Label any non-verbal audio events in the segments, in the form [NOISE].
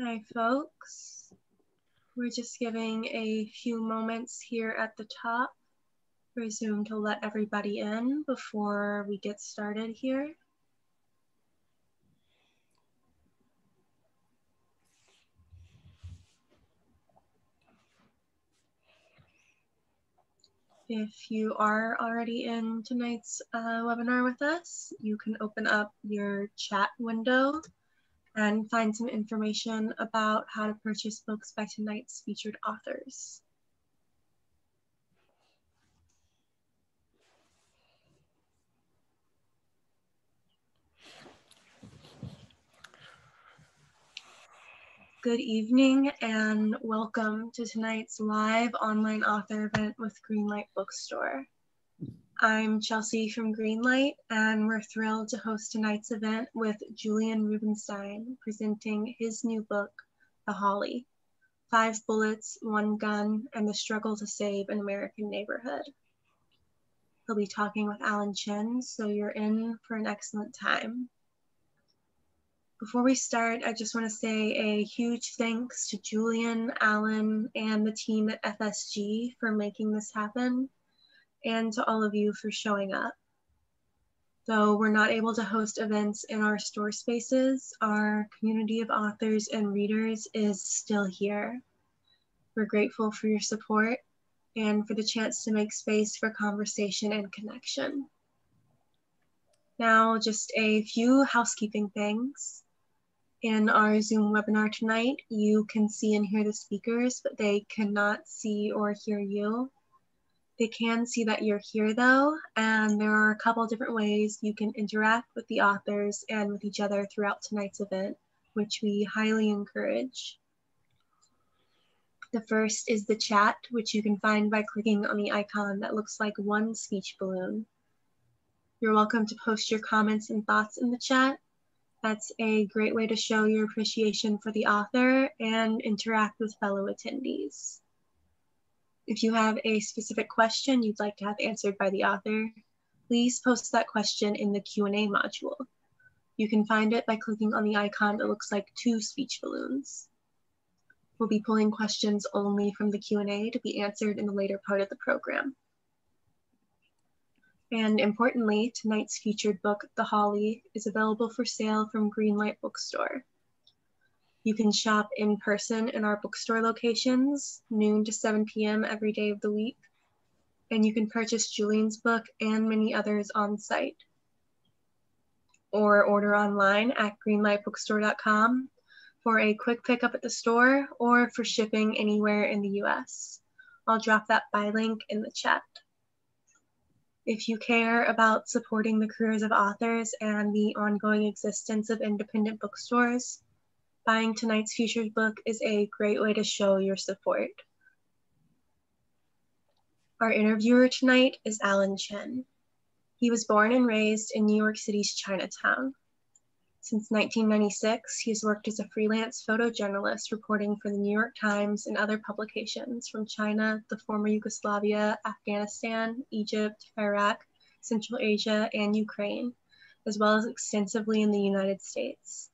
Hi, folks. We're just giving a few moments here at the top for Zoom to let everybody in before we get started here. If you are already in tonight's uh, webinar with us, you can open up your chat window and find some information about how to purchase books by tonight's featured authors. Good evening and welcome to tonight's live online author event with Greenlight Bookstore. I'm Chelsea from Greenlight and we're thrilled to host tonight's event with Julian Rubinstein presenting his new book, The Holly, Five Bullets, One Gun, and the Struggle to Save an American Neighborhood. He'll be talking with Alan Chin, so you're in for an excellent time. Before we start, I just want to say a huge thanks to Julian, Alan, and the team at FSG for making this happen, and to all of you for showing up. Though we're not able to host events in our store spaces, our community of authors and readers is still here. We're grateful for your support and for the chance to make space for conversation and connection. Now, just a few housekeeping things. In our Zoom webinar tonight, you can see and hear the speakers, but they cannot see or hear you. They can see that you're here though, and there are a couple different ways you can interact with the authors and with each other throughout tonight's event, which we highly encourage. The first is the chat, which you can find by clicking on the icon that looks like one speech balloon. You're welcome to post your comments and thoughts in the chat, that's a great way to show your appreciation for the author and interact with fellow attendees. If you have a specific question you'd like to have answered by the author, please post that question in the Q&A module. You can find it by clicking on the icon that looks like two speech balloons. We'll be pulling questions only from the Q&A to be answered in the later part of the program. And importantly, tonight's featured book, The Holly, is available for sale from Greenlight Bookstore. You can shop in person in our bookstore locations, noon to 7 p.m. every day of the week. And you can purchase Julian's book and many others on site. Or order online at greenlightbookstore.com for a quick pickup at the store or for shipping anywhere in the US. I'll drop that buy link in the chat. If you care about supporting the careers of authors and the ongoing existence of independent bookstores, buying tonight's featured book is a great way to show your support. Our interviewer tonight is Alan Chin. He was born and raised in New York City's Chinatown. Since 1996, he has worked as a freelance photojournalist reporting for the New York Times and other publications from China, the former Yugoslavia, Afghanistan, Egypt, Iraq, Central Asia, and Ukraine, as well as extensively in the United States.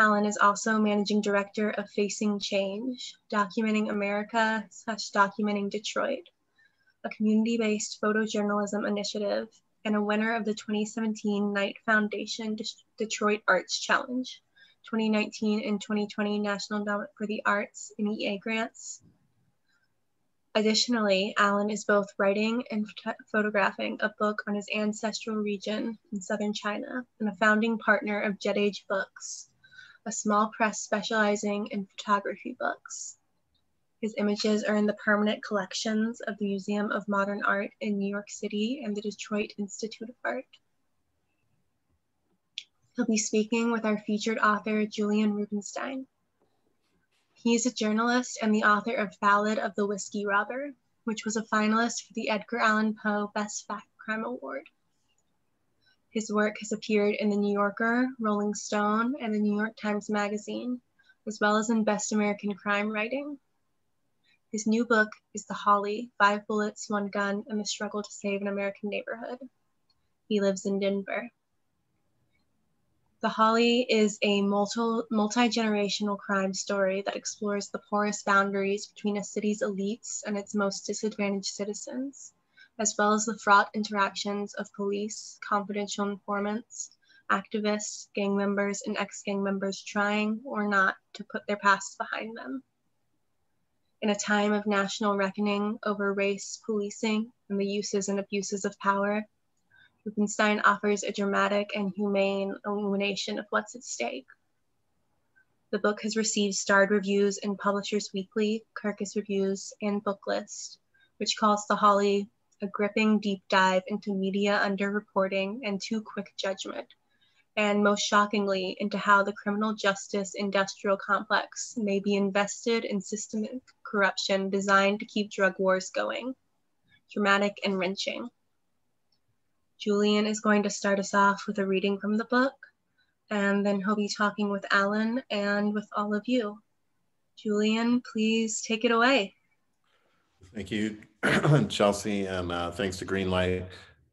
Alan is also managing director of Facing Change, documenting America slash documenting Detroit, a community-based photojournalism initiative and a winner of the 2017 Knight Foundation Detroit Arts Challenge, 2019 and 2020 National Endowment for the Arts and EA grants. Additionally, Alan is both writing and phot photographing a book on his ancestral region in southern China and a founding partner of Jet Age Books, a small press specializing in photography books. His images are in the permanent collections of the Museum of Modern Art in New York City and the Detroit Institute of Art. He'll be speaking with our featured author, Julian Rubinstein. He is a journalist and the author of Ballad of the Whiskey Robber, which was a finalist for the Edgar Allan Poe Best Fact Crime Award. His work has appeared in The New Yorker, Rolling Stone, and the New York Times Magazine, as well as in Best American Crime Writing. His new book is The Holly Five Bullets, One Gun, and the Struggle to Save an American Neighborhood. He lives in Denver. The Holly is a multi generational crime story that explores the porous boundaries between a city's elites and its most disadvantaged citizens, as well as the fraught interactions of police, confidential informants, activists, gang members, and ex gang members trying or not to put their pasts behind them. In a time of national reckoning over race policing and the uses and abuses of power, Rubinstein offers a dramatic and humane illumination of what's at stake. The book has received starred reviews in Publishers Weekly, Kirkus Reviews, and Booklist, which calls The Holly a gripping deep dive into media underreporting and too quick judgment, and most shockingly, into how the criminal justice industrial complex may be invested in systemic corruption designed to keep drug wars going. Dramatic and wrenching. Julian is going to start us off with a reading from the book, and then he'll be talking with Alan and with all of you. Julian, please take it away. Thank you, [CLEARS THROAT] Chelsea, and uh, thanks to Greenlight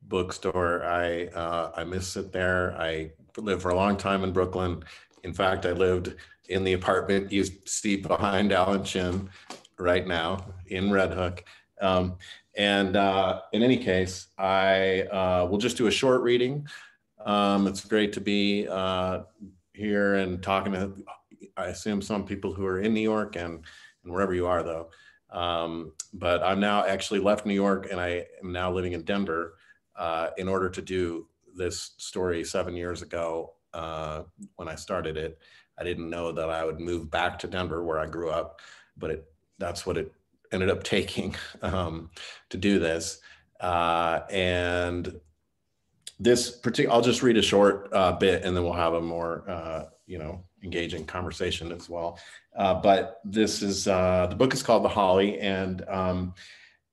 Bookstore. I uh, I miss it there. I lived for a long time in Brooklyn. In fact, I lived in the apartment you see behind Alan Chin right now in Red Hook. Um, and uh, in any case, I uh, will just do a short reading. Um, it's great to be uh, here and talking to, I assume, some people who are in New York and, and wherever you are, though. Um, but I'm now actually left New York and I am now living in Denver uh, in order to do this story seven years ago uh, when I started it. I didn't know that I would move back to Denver where I grew up, but it, that's what it ended up [LAUGHS] taking um, to do this. Uh, and this particular, I'll just read a short uh, bit and then we'll have a more, uh, you know, engaging conversation as well. Uh, but this is, uh, the book is called The Holly and um,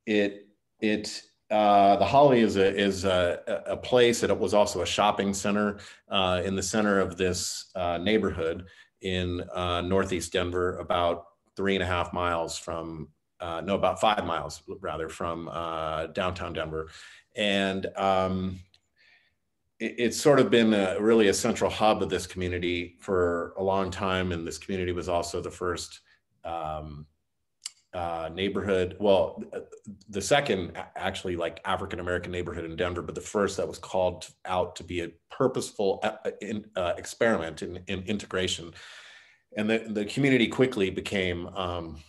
it, it, uh, the Holly is a is a, a place that it was also a shopping center uh, in the center of this uh, neighborhood in northeast Denver, about three and a half miles from no, about five miles rather from downtown Denver. And um, it's sort of been a, really a central hub of this community for a long time. And this community was also the first um, uh, neighborhood, well, the second actually like African American neighborhood in Denver, but the first that was called out to be a purposeful uh, uh, experiment in, in, integration. And the, the community quickly became um,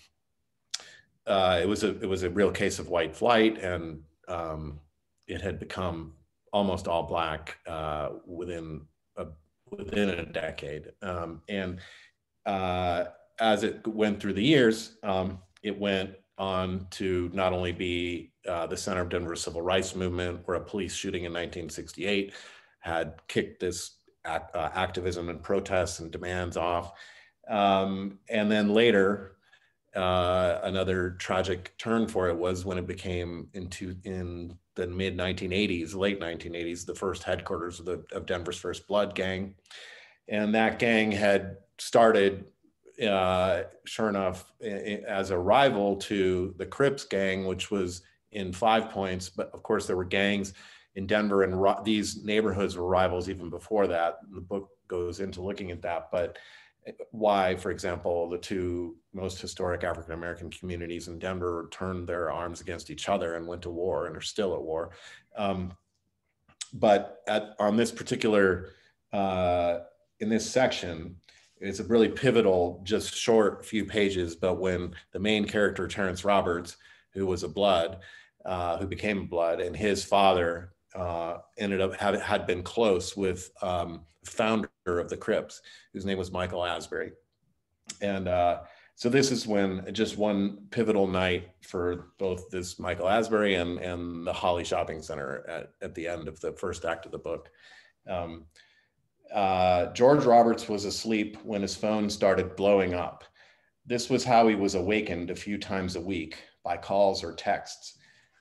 uh, it was a it was a real case of white flight, and um, it had become almost all black uh, within a within a decade. Um, and uh, as it went through the years, um, it went on to not only be uh, the center of Denver's civil rights movement, where a police shooting in 1968 had kicked this act, uh, activism and protests and demands off. Um, and then later, uh, another tragic turn for it was when it became into in the mid 1980s, late 1980s, the first headquarters of, the, of Denver's First Blood gang, and that gang had started, uh, sure enough, as a rival to the Crips gang, which was in Five Points. But of course, there were gangs in Denver, and these neighborhoods were rivals even before that. The book goes into looking at that, but why, for example, the two most historic African American communities in Denver turned their arms against each other and went to war and are still at war. Um, but at, on this particular, uh, in this section, it's a really pivotal, just short few pages. But when the main character, Terrence Roberts, who was a blood, uh, who became a blood, and his father uh, ended up had, had been close with um, founder of the Crips, whose name was Michael Asbury. And uh, so this is when just one pivotal night for both this Michael Asbury and, and the Holly Shopping Center at, at the end of the first act of the book. Um, uh, George Roberts was asleep when his phone started blowing up. This was how he was awakened a few times a week by calls or texts.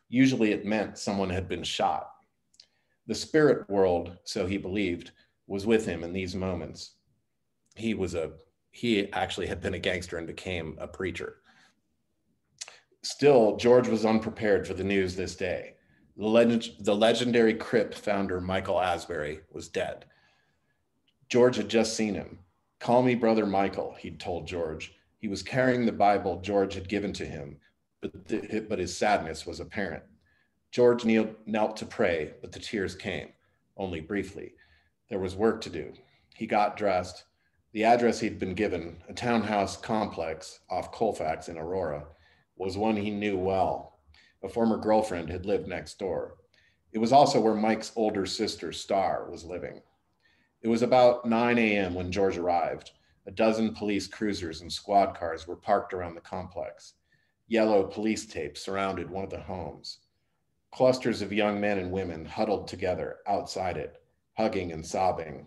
Usually it meant someone had been shot. The spirit world, so he believed, was with him in these moments. He was a he actually had been a gangster and became a preacher. Still, George was unprepared for the news this day. The, legend, the legendary Crip founder Michael Asbury was dead. George had just seen him. Call me Brother Michael, he'd told George. He was carrying the Bible George had given to him, but, the, but his sadness was apparent. George kneeled, knelt to pray, but the tears came, only briefly. There was work to do. He got dressed. The address he'd been given, a townhouse complex off Colfax in Aurora, was one he knew well. A former girlfriend had lived next door. It was also where Mike's older sister, Star, was living. It was about 9 a.m. when George arrived. A dozen police cruisers and squad cars were parked around the complex. Yellow police tape surrounded one of the homes. Clusters of young men and women huddled together outside it, hugging and sobbing.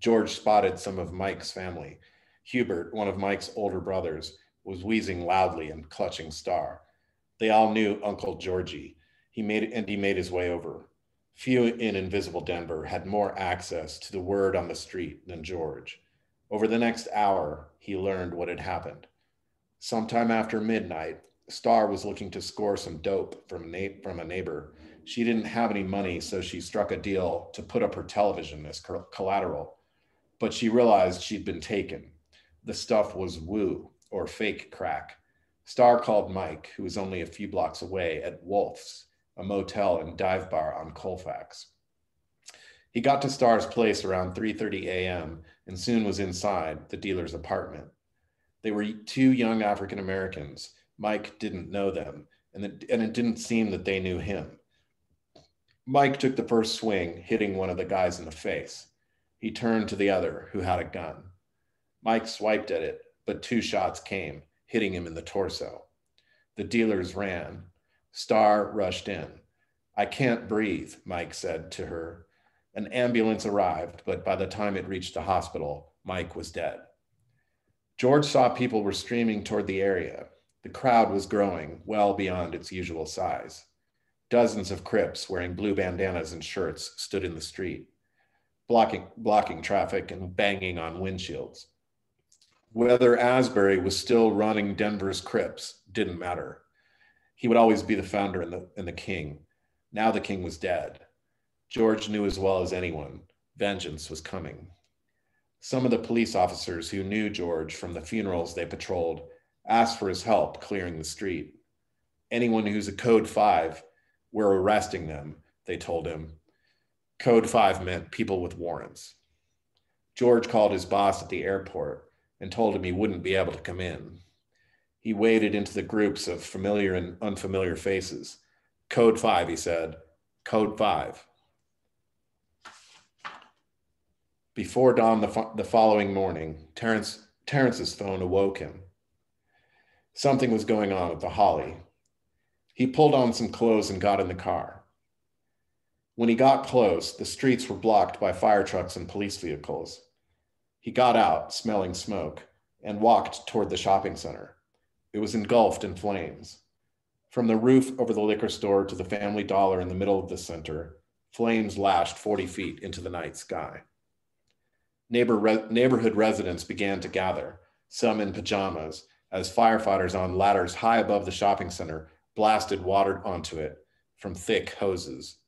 George spotted some of Mike's family. Hubert, one of Mike's older brothers, was wheezing loudly and clutching Star. They all knew Uncle Georgie. He made and he made his way over. Few in invisible Denver had more access to the word on the street than George. Over the next hour, he learned what had happened. Sometime after midnight, Star was looking to score some dope from, na- from a neighbor. She didn't have any money, so she struck a deal to put up her television as collateral. But she realized she'd been taken. The stuff was woo or fake crack. Star called Mike, who was only a few blocks away, at Wolf's, a motel and dive bar on Colfax. He got to Star's place around 3:30 a.m. and soon was inside the dealer's apartment. They were two young African Americans. Mike didn't know them, and it, and it didn't seem that they knew him. Mike took the first swing, hitting one of the guys in the face. He turned to the other, who had a gun. Mike swiped at it, but two shots came, hitting him in the torso. The dealers ran. Star rushed in. I can't breathe, Mike said to her. An ambulance arrived, but by the time it reached the hospital, Mike was dead. George saw people were streaming toward the area. The crowd was growing well beyond its usual size. Dozens of Crips wearing blue bandanas and shirts stood in the street, blocking, blocking traffic and banging on windshields. Whether Asbury was still running Denver's Crips didn't matter. He would always be the founder and the, and the king. Now the king was dead. George knew as well as anyone vengeance was coming. Some of the police officers who knew George from the funerals they patrolled asked for his help clearing the street. Anyone who's a code five, we're arresting them, they told him. Code five meant people with warrants. George called his boss at the airport and told him he wouldn't be able to come in. He waded into the groups of familiar and unfamiliar faces. Code five, he said. Code five. Before dawn the, fo- the following morning, Terrence, Terrence's phone awoke him. Something was going on at the Holly. He pulled on some clothes and got in the car. When he got close, the streets were blocked by fire trucks and police vehicles. He got out, smelling smoke, and walked toward the shopping center. It was engulfed in flames. From the roof over the liquor store to the family dollar in the middle of the center, flames lashed 40 feet into the night sky. Neighbor re- neighborhood residents began to gather, some in pajamas, as firefighters on ladders high above the shopping center blasted water onto it from thick hoses.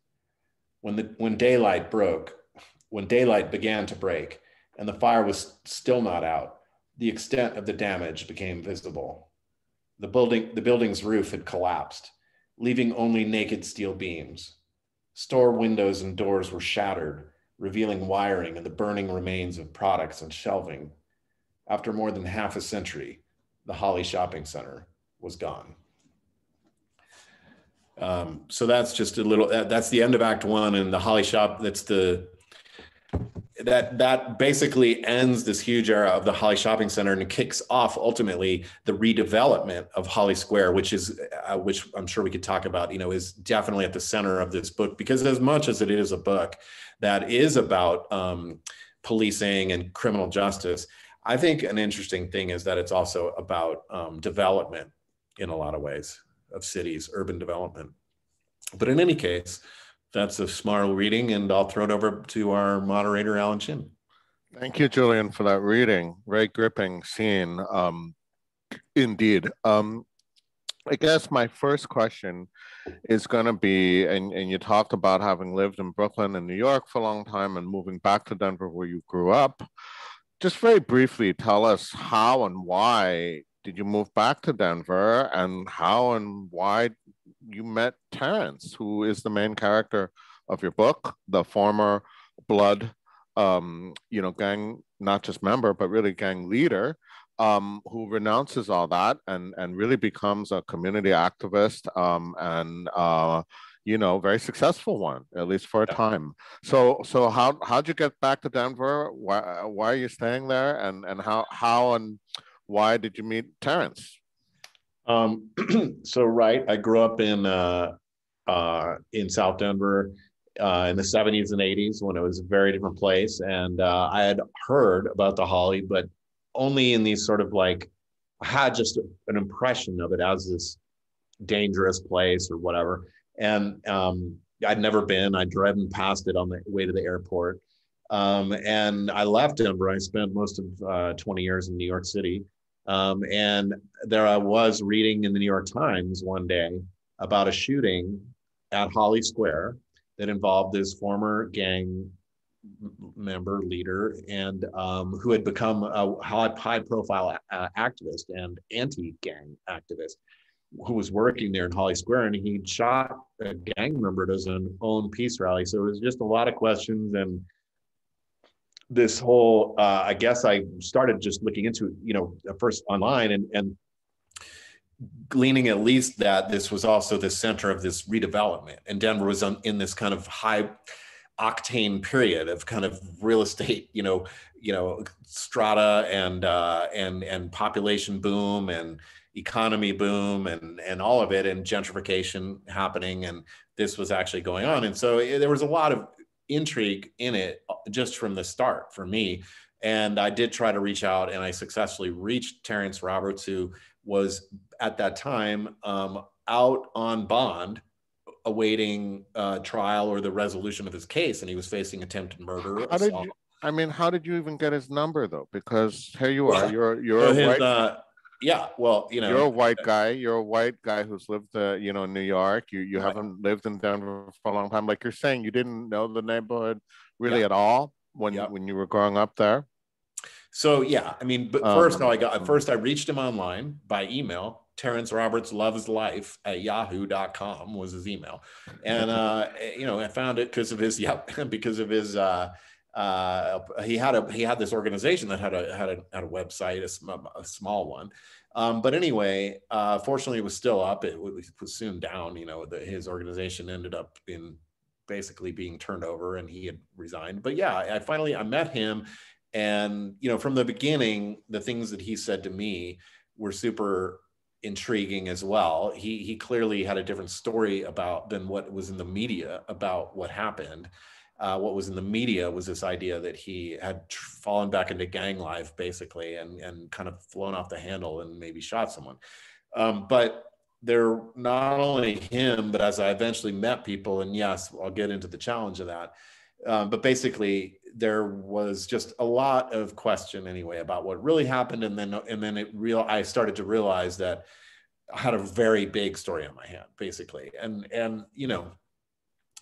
When, the, when daylight broke, when daylight began to break, and the fire was still not out, the extent of the damage became visible. The, building, the building's roof had collapsed, leaving only naked steel beams. Store windows and doors were shattered, revealing wiring and the burning remains of products and shelving. After more than half a century, the Holly Shopping Center was gone. Um, so that's just a little. That, that's the end of Act One, and the Holly Shop. That's the that that basically ends this huge era of the Holly Shopping Center and kicks off ultimately the redevelopment of Holly Square, which is uh, which I'm sure we could talk about. You know, is definitely at the center of this book because as much as it is a book that is about um, policing and criminal justice, I think an interesting thing is that it's also about um, development in a lot of ways of cities, urban development. But in any case, that's a smart reading, and I'll throw it over to our moderator, Alan Chin. Thank you, Julian, for that reading. Very gripping scene, um, indeed. Um, I guess my first question is going to be, and, and you talked about having lived in Brooklyn and New York for a long time and moving back to Denver where you grew up. Just very briefly, tell us how and why did you move back to Denver and how and why you met Terrence, who is the main character of your book, the former Blood, um, you know, gang, not just member, but really gang leader um, who renounces all that and and really becomes a community activist um, and uh, you know very successful one at least for a time. So so how how'd you get back to Denver? Why why are you staying there? And and how how and why did you meet Terrence? Um, [CLEARS THROAT] so right, I grew up in uh, uh, in South Denver. Uh, in the 70s and 80s when it was a very different place. And uh, I had heard about the Holly, but only in these sort of like I had just an impression of it as this dangerous place or whatever. And um, I'd never been. I'd driven past it on the way to the airport. Um, and I left Denver. I spent most of uh, 20 years in New York City. Um, and there I was reading in the New York Times one day about a shooting at Holly Square that involved this former gang member, leader, and um, who had become a high, profile uh, activist and anti gang activist who was working there in Holly Square. And he shot a gang member at his own peace rally. So it was just a lot of questions. And this whole, uh, I guess I started just looking into, you know, first online and, and gleaning at least that this was also the center of this redevelopment. And Denver was on, in this kind of high, octane period of kind of real estate, you know, you know, strata and uh, and and population boom and economy boom and and all of it and gentrification happening and this was actually going on and so it, there was a lot of intrigue in it uh, just from the start for me and I did try to reach out and I successfully reached Terrence Roberts who was at that time um, out on bond awaiting uh, trial or the resolution of his case, and he was facing attempted murder. How did you, I mean, how did you even get his number though? Because here you are, you're you're his, white, uh, yeah. Well, you know, you're a white guy. You're a white guy who's lived, uh, you know, in New York. You you right. haven't lived in Denver for a long time. Like you're saying, you didn't know the neighborhood really yeah. at all when yeah. when you were growing up there. So yeah, I mean, but first, um, how I got first, I reached him online by email Terrence Roberts loves life at yahoo.com was his email. And, uh, you know, I found it because of his, [LAUGHS] yep, because of his, uh, uh, he had a, he had this organization that had a, had a, had a website, a, sm- a small one. Um, but anyway, uh, fortunately it was still up. It was soon down, you know, the, his organization ended up in basically being turned over and he had resigned. But yeah, I finally, I met him and, you know, from the beginning, the things that he said to me were super intriguing as well. He he clearly had a different story about than what was in the media about what happened. Uh, what was in the media was this idea that he had tr- fallen back into gang life basically and and kind of flown off the handle and maybe shot someone. Um, but there not only him, but as I eventually met people, and yes, I'll get into the challenge of that. Um, but basically, there was just a lot of question anyway about what really happened, and then and then it real I started to realize that I had a very big story on my hand, basically, and and you know,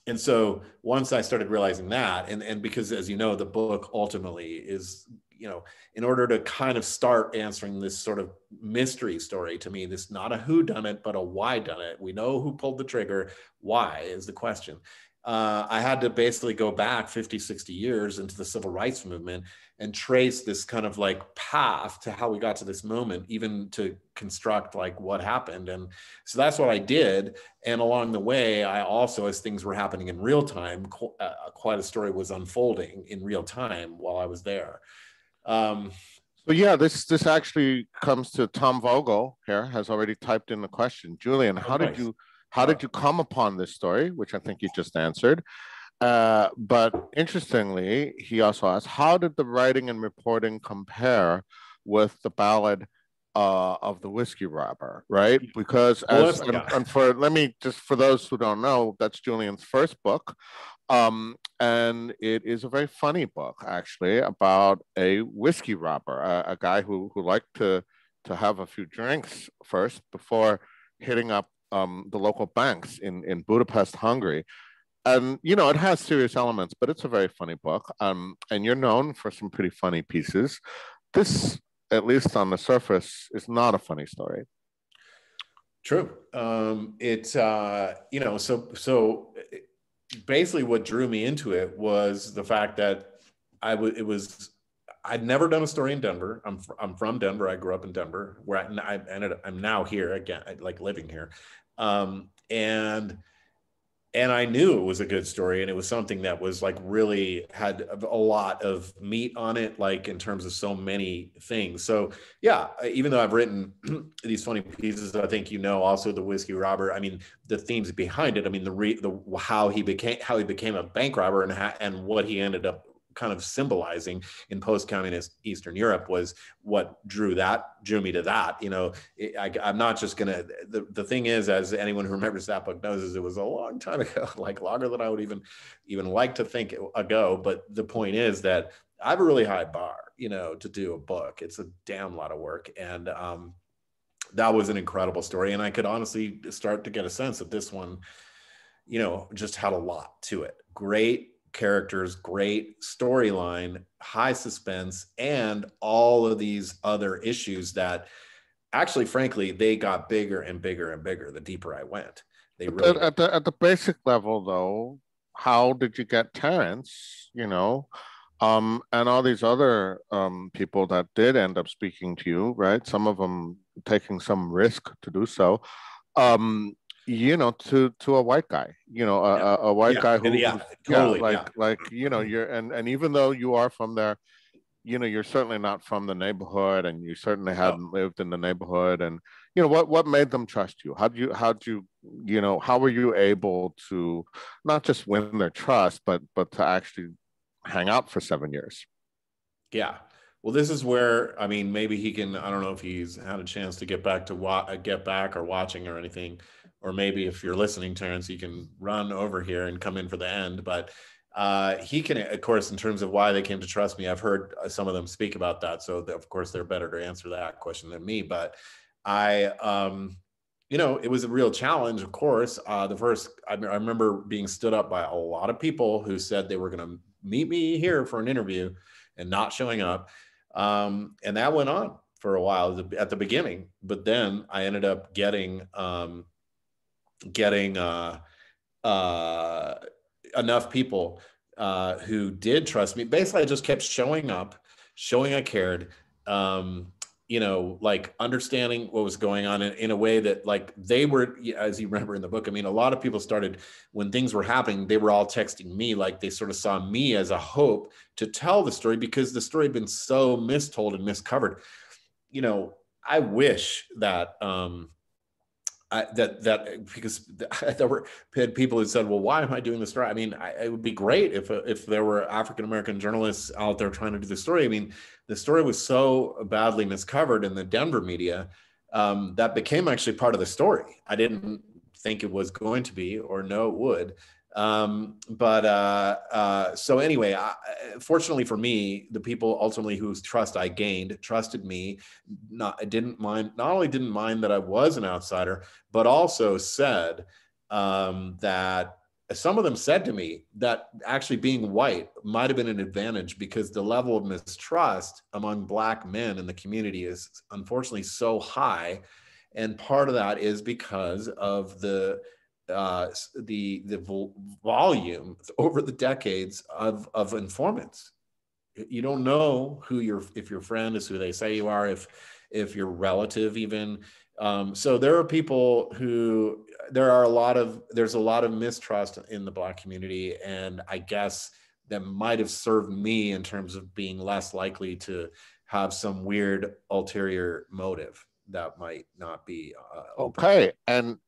and so once I started realizing that, and and because as you know, the book ultimately is you know, in order to kind of start answering this sort of mystery story to me, this not a who done it, but a why done it. We know who pulled the trigger. Why is the question uh, I had to basically go back 50, 60 years into the civil rights movement and trace this kind of like path to how we got to this moment, even to construct like what happened. And so that's what I did. And along the way, I also, as things were happening in real time, uh, quite a story was unfolding in real time while I was there. Um, so yeah, this this actually comes to Tom Vogel here has already typed in the question. Julian, how did you how did you come upon this story, which I think you just answered? Uh, but interestingly, he also asked, how did the writing and reporting compare with the ballad uh, of the whiskey robber, right? Because as and, and, for let me just for those who don't know, that's Julian's first book, um, and it is a very funny book actually about a whiskey robber, a, a guy who who liked to to have a few drinks first before hitting up um, the local banks in in Budapest, Hungary. And you know, it has serious elements, but it's a very funny book. Um, and you're known for some pretty funny pieces. This, at least on the surface, is not a funny story. True. Um, it's uh, you know, so so basically what drew me into it was the fact that I was it was I'd never done a story in Denver. I'm fr- I'm from Denver. I grew up in Denver, where I, I ended. Up, I'm now here again, like living here, um, and and I knew it was a good story, and it was something that was like really had a lot of meat on it, like in terms of so many things. So yeah, even though I've written [CLEARS THROAT] these funny pieces, I think you know also the whiskey robber. I mean, the themes behind it. I mean, the re, the how he became how he became a bank robber and ha, and what he ended up kind of symbolizing in post-communist Eastern Europe was what drew that drew me to that. You know, I, am not just gonna. The, the thing is, as anyone who remembers that book knows, is it was a long time ago, [LAUGHS] like longer than I would even even like to think ago. But the point is that I have a really high bar, you know, to do a book. It's a damn lot of work, and um, that was an incredible story. And I could honestly start to get a sense that this one, you know, just had a lot to it. Great characters, great storyline, high suspense, and all of these other issues that actually, frankly, they got bigger and bigger and bigger the deeper I went. They really at the at the basic level, though, how did you get Terrence? You know, um, and all these other um, people that did end up speaking to you, right? Some of them taking some risk to do so. Um, you know to to a white guy you know a, yeah. a, a white yeah. guy who yeah, totally, like like you know you're and and even though you are from there you know you're certainly not from the neighborhood and you certainly hadn't lived in the neighborhood and you know what what made them trust you how do you how do you you know how were you able to not just win their trust but but to actually hang out for seven years yeah well, this is where I mean, maybe he can. I don't know if he's had a chance to get back to wa- get back or watching or anything or maybe if you're listening, Terrence, you can run over here and come in for the end. But uh, he can, of course, in terms of why they came to trust me, I've heard uh, some of them speak about that. So of course, they're better to answer that question than me. But I, um, you know, it was a real challenge. Of course, uh, the first I, I remember being stood up by a lot of people who said they were going to meet me here for an interview and not showing up. Um, and that went on for a while at the beginning. But then I ended up getting um, getting uh, uh, enough people uh, who did trust me. Basically, I just kept showing up, showing I cared. Um, you know, like understanding what was going on in, in, a way that, like, they were, as you remember in the book. I mean, a lot of people started when things were happening. They were all texting me, like they sort of saw me as a hope to tell the story because the story had been so mistold and miscovered. You know, I wish that um, I, that that because [LAUGHS] there were people who said, "Well, why am I doing this story?" I mean, I, it would be great if if there were African American journalists out there trying to do the story. I mean, the story was so badly miscovered in the Denver media um, that became actually part of the story. I didn't think it was going to be or know it would, um, but uh, uh, so anyway, I, fortunately for me, the people ultimately whose trust I gained trusted me. Not didn't mind. Not only didn't mind that I was an outsider, but also said um, that some of them said to me that actually being white might have been an advantage because the level of mistrust among black men in the community is unfortunately so high and part of that is because of the uh, the the volume over the decades of of informants. You don't know who your if your friend is who they say you are, if if your relative even. Um, so there are people who there are a lot of there's a lot of mistrust in the black community, and I guess that might have served me in terms of being less likely to have some weird ulterior motive that might not be uh, okay and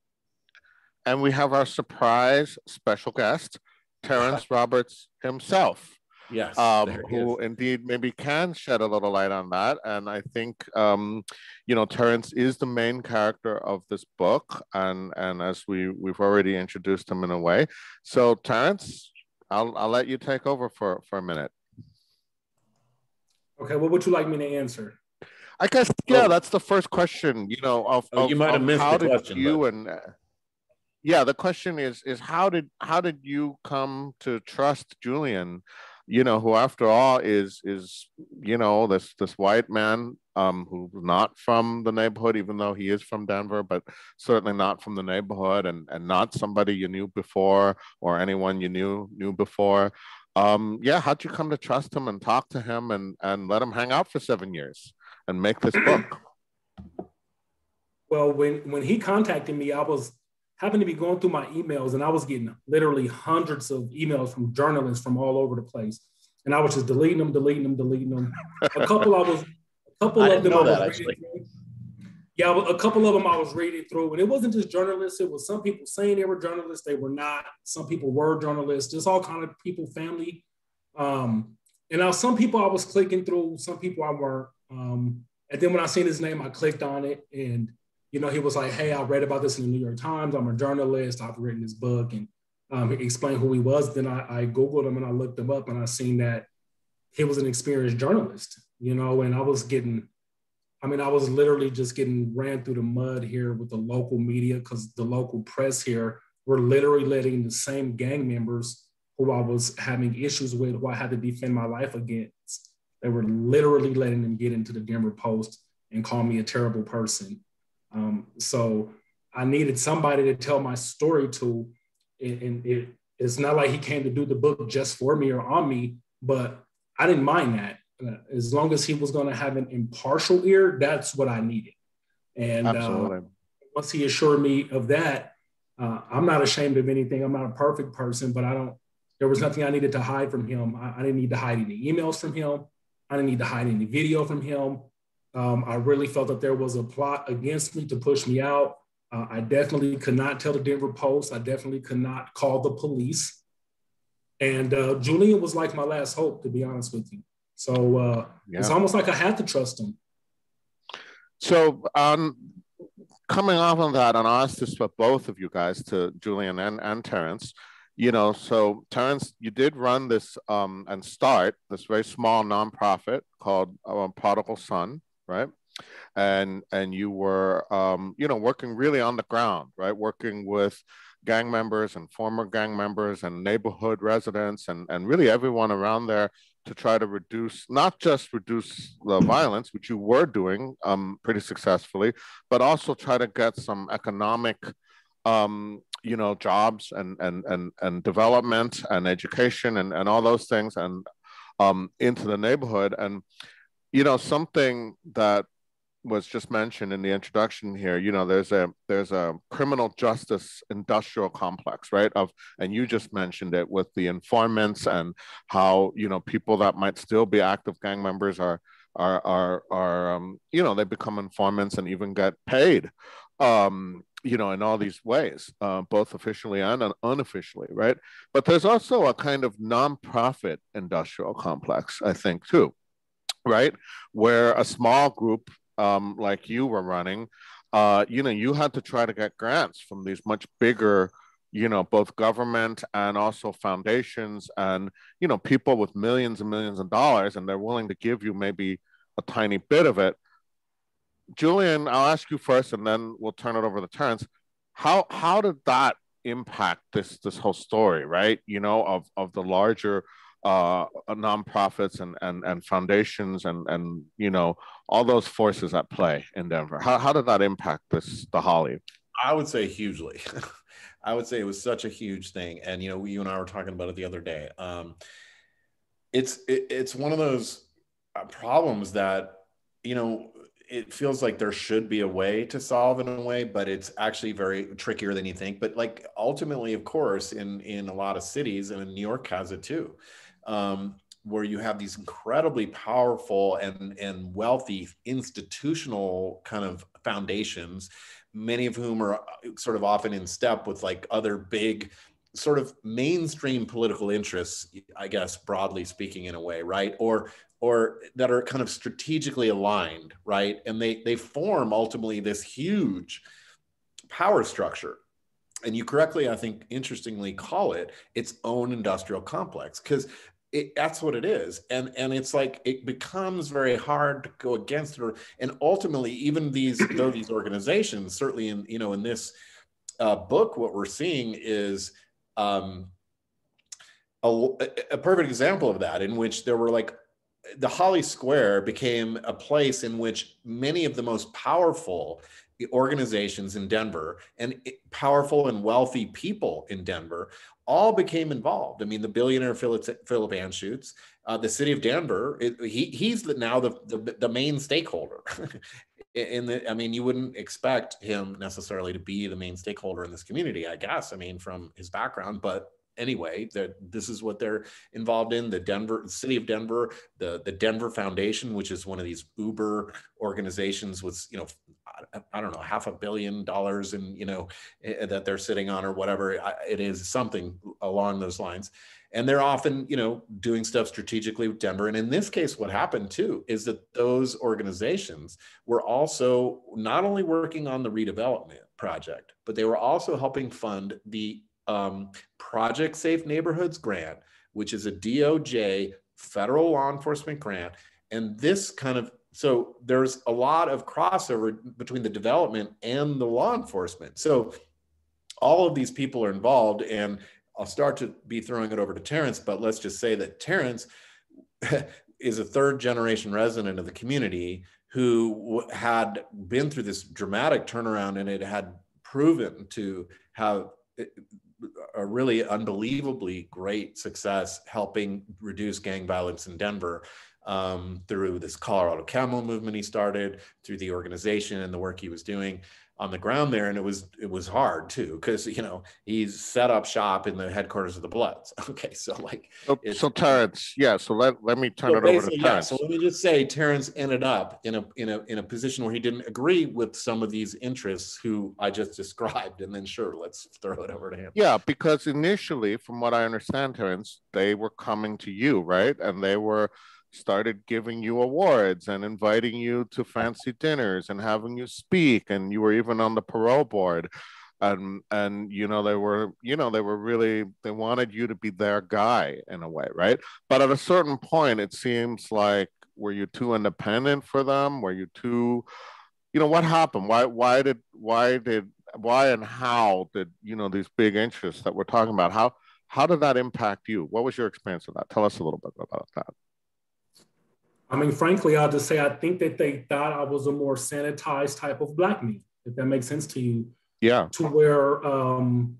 and we have our surprise special guest, Terrence [LAUGHS] Roberts himself. Yes, um, who is. indeed maybe can shed a little light on that. And I think, um, you know, Terrence is the main character of this book, and and as we we've already introduced him in a way. So, Terrence, I'll I'll let you take over for for a minute. Okay, what would you like me to answer? I guess yeah, oh. that's the first question. You know, of, oh, of you might have missed how the question. You but... and uh, yeah, the question is is how did how did you come to trust Julian? You know, who after all is is you know this this white man um, who's not from the neighborhood, even though he is from Denver, but certainly not from the neighborhood, and and not somebody you knew before or anyone you knew knew before. Um, yeah, how'd you come to trust him and talk to him and and let him hang out for seven years and make this book? [CLEARS THROAT] Well, when when he contacted me, I was happened to be going through my emails and I was getting literally hundreds of emails from journalists from all over the place. And I was just deleting them, deleting them, deleting them. A couple I was a couple [LAUGHS] I of them I was that, actually. Through. Yeah, a couple of them I was reading through, and it wasn't just journalists. It was some people saying they were journalists, they were not. Some people were journalists, just all kind of people, family. Um, and now some people I was clicking through, some people I weren't. Um, and then when I seen his name, I clicked on it, and you know, he was like, "Hey, I read about this in the New York Times. I'm a journalist. I've written this book," and um, explained who he was. Then I, I googled him and I looked him up, and I seen that he was an experienced journalist. You know, and I was getting I mean, I was literally just getting ran through the mud here with the local media because the local press here were literally letting the same gang members who I was having issues with, who I had to defend my life against, they were literally letting them get into the Denver Post and call me a terrible person. Um, so I needed somebody to tell my story to, and it, it's not like he came to do the book just for me or on me, but I didn't mind that as long as he was going to have an impartial ear, that's what I needed. And uh, once he assured me of that, uh, I'm not ashamed of anything. I'm not a perfect person, but I don't. There was nothing I needed to hide from him. I, I didn't need to hide any emails from him. I didn't need to hide any video from him. Um, I really felt that there was a plot against me to push me out. Uh, I definitely could not tell the Denver Post. I definitely could not call the police. And uh, Julian was like my last hope, to be honest with you. So uh, yeah. it's almost like I had to trust him. So um, coming off of that, and I'll ask this for both of you guys, to Julian and, and Terrence, you know, so Terrence, you did run this um, and start this very small nonprofit called uh, Prodigal Son, right? And and you were, um, you know, working really on the ground, right? Working with gang members and former gang members and neighborhood residents and, and really everyone around there to try to reduce, not just reduce the violence, which you were doing um, pretty successfully, but also try to get some economic, um, you know, jobs and, and, and, and development and education and, and all those things and um, into the neighborhood. And, you know, something that was just mentioned in the introduction here you know there's a there's a criminal justice industrial complex right? Of and you just mentioned it with the informants and how you know people that might still be active gang members are are are, are um, you know they become informants and even get paid um, you know in all these ways uh, both officially and unofficially right? But there's also a kind of nonprofit industrial complex i think too right where a small group um, like you were running, uh, you know, you had to try to get grants from these much bigger, you know, both government and also foundations and, you know, people with millions and millions of dollars, and they're willing to give you maybe a tiny bit of it. Julian, I'll ask you first, and then we'll turn it over to Terrence. How how did that impact this this whole story, right? You know, of of the larger uh, nonprofits and, and, and foundations and, and, you know, all those forces at play in Denver. How, how did that impact this, the Holly? I would say hugely. [LAUGHS] I would say it was such a huge thing. And, you know, you and I were talking about it the other day. Um, it's, it, it's one of those uh, problems that, you know, it feels like there should be a way to solve in a way, but it's actually very trickier than you think. But like ultimately, of course, in in a lot of cities, and New York has it too um, where you have these incredibly powerful and, and wealthy institutional kind of foundations, many of whom are uh, sort of often in step with like other big sort of mainstream political interests, I guess, broadly speaking, in a way, right? Or or that are kind of strategically aligned, right? And they they form ultimately this huge power structure and you correctly i think interestingly call it its own industrial complex because it, that's what it is. And and it's like it becomes very hard to go against it and ultimately even these though these organizations certainly in you know in this uh, book what we're seeing is um, a, a perfect example of that in which there were like the holly square became a place in which many of the most powerful organizations in denver and powerful and wealthy people in denver all became involved. I mean, the billionaire Philip, Philip Anschutz, uh, the city of Denver, it, he, he's now the, the, the main stakeholder. [LAUGHS] in the, I mean, you wouldn't expect him necessarily to be the main stakeholder in this community, I guess. I mean, from his background, but anyway this is what they're involved in the denver city of denver the the denver foundation which is one of these uber organizations with you know I, don't know half a billion dollars and you know eh, that they're sitting on or whatever it is something along those lines and they're often you know doing stuff strategically with denver and in this case what happened too is that those organizations were also not only working on the redevelopment project but they were also helping fund the um, Project Safe Neighborhoods grant, which is a DOJ federal law enforcement grant. And this kind of so there's a lot of crossover between the development and the law enforcement. So all of these people are involved, and I'll start to be throwing it over to Terrence, but let's just say that Terrence [LAUGHS] is a third generation resident of the community who had been through this dramatic turnaround and it had proven to have eh, a really unbelievably great success helping reduce gang violence in Denver um, through this Colorado Camo movement he started, through the organization and the work he was doing on the ground there. And it was it was hard too because you know he's set up shop in the headquarters of the bloods. [LAUGHS] Okay so like so, so terrence yeah so let, let me turn so it over to terrence yeah, so let me just say terrence ended up in a in a in a position where he didn't agree with some of these interests who i just described. And then sure let's throw it over to him. Yeah because initially from what i understand terrence they were coming to you right? And they were started giving you awards and inviting you to fancy dinners and having you speak and you were even on the parole board. And and you know they were you know they were really they wanted you to be their guy in a way right? But at a certain point it seems like were you too independent for them? Were you too you know what happened? Why why did why did why and how did you know these big interests that we're talking about how how did that impact you? What was your experience of that? Tell us a little bit about that I mean, frankly, I'll just say I think that they thought I was a more sanitized type of black man, if that makes sense to you. Yeah. To where, um,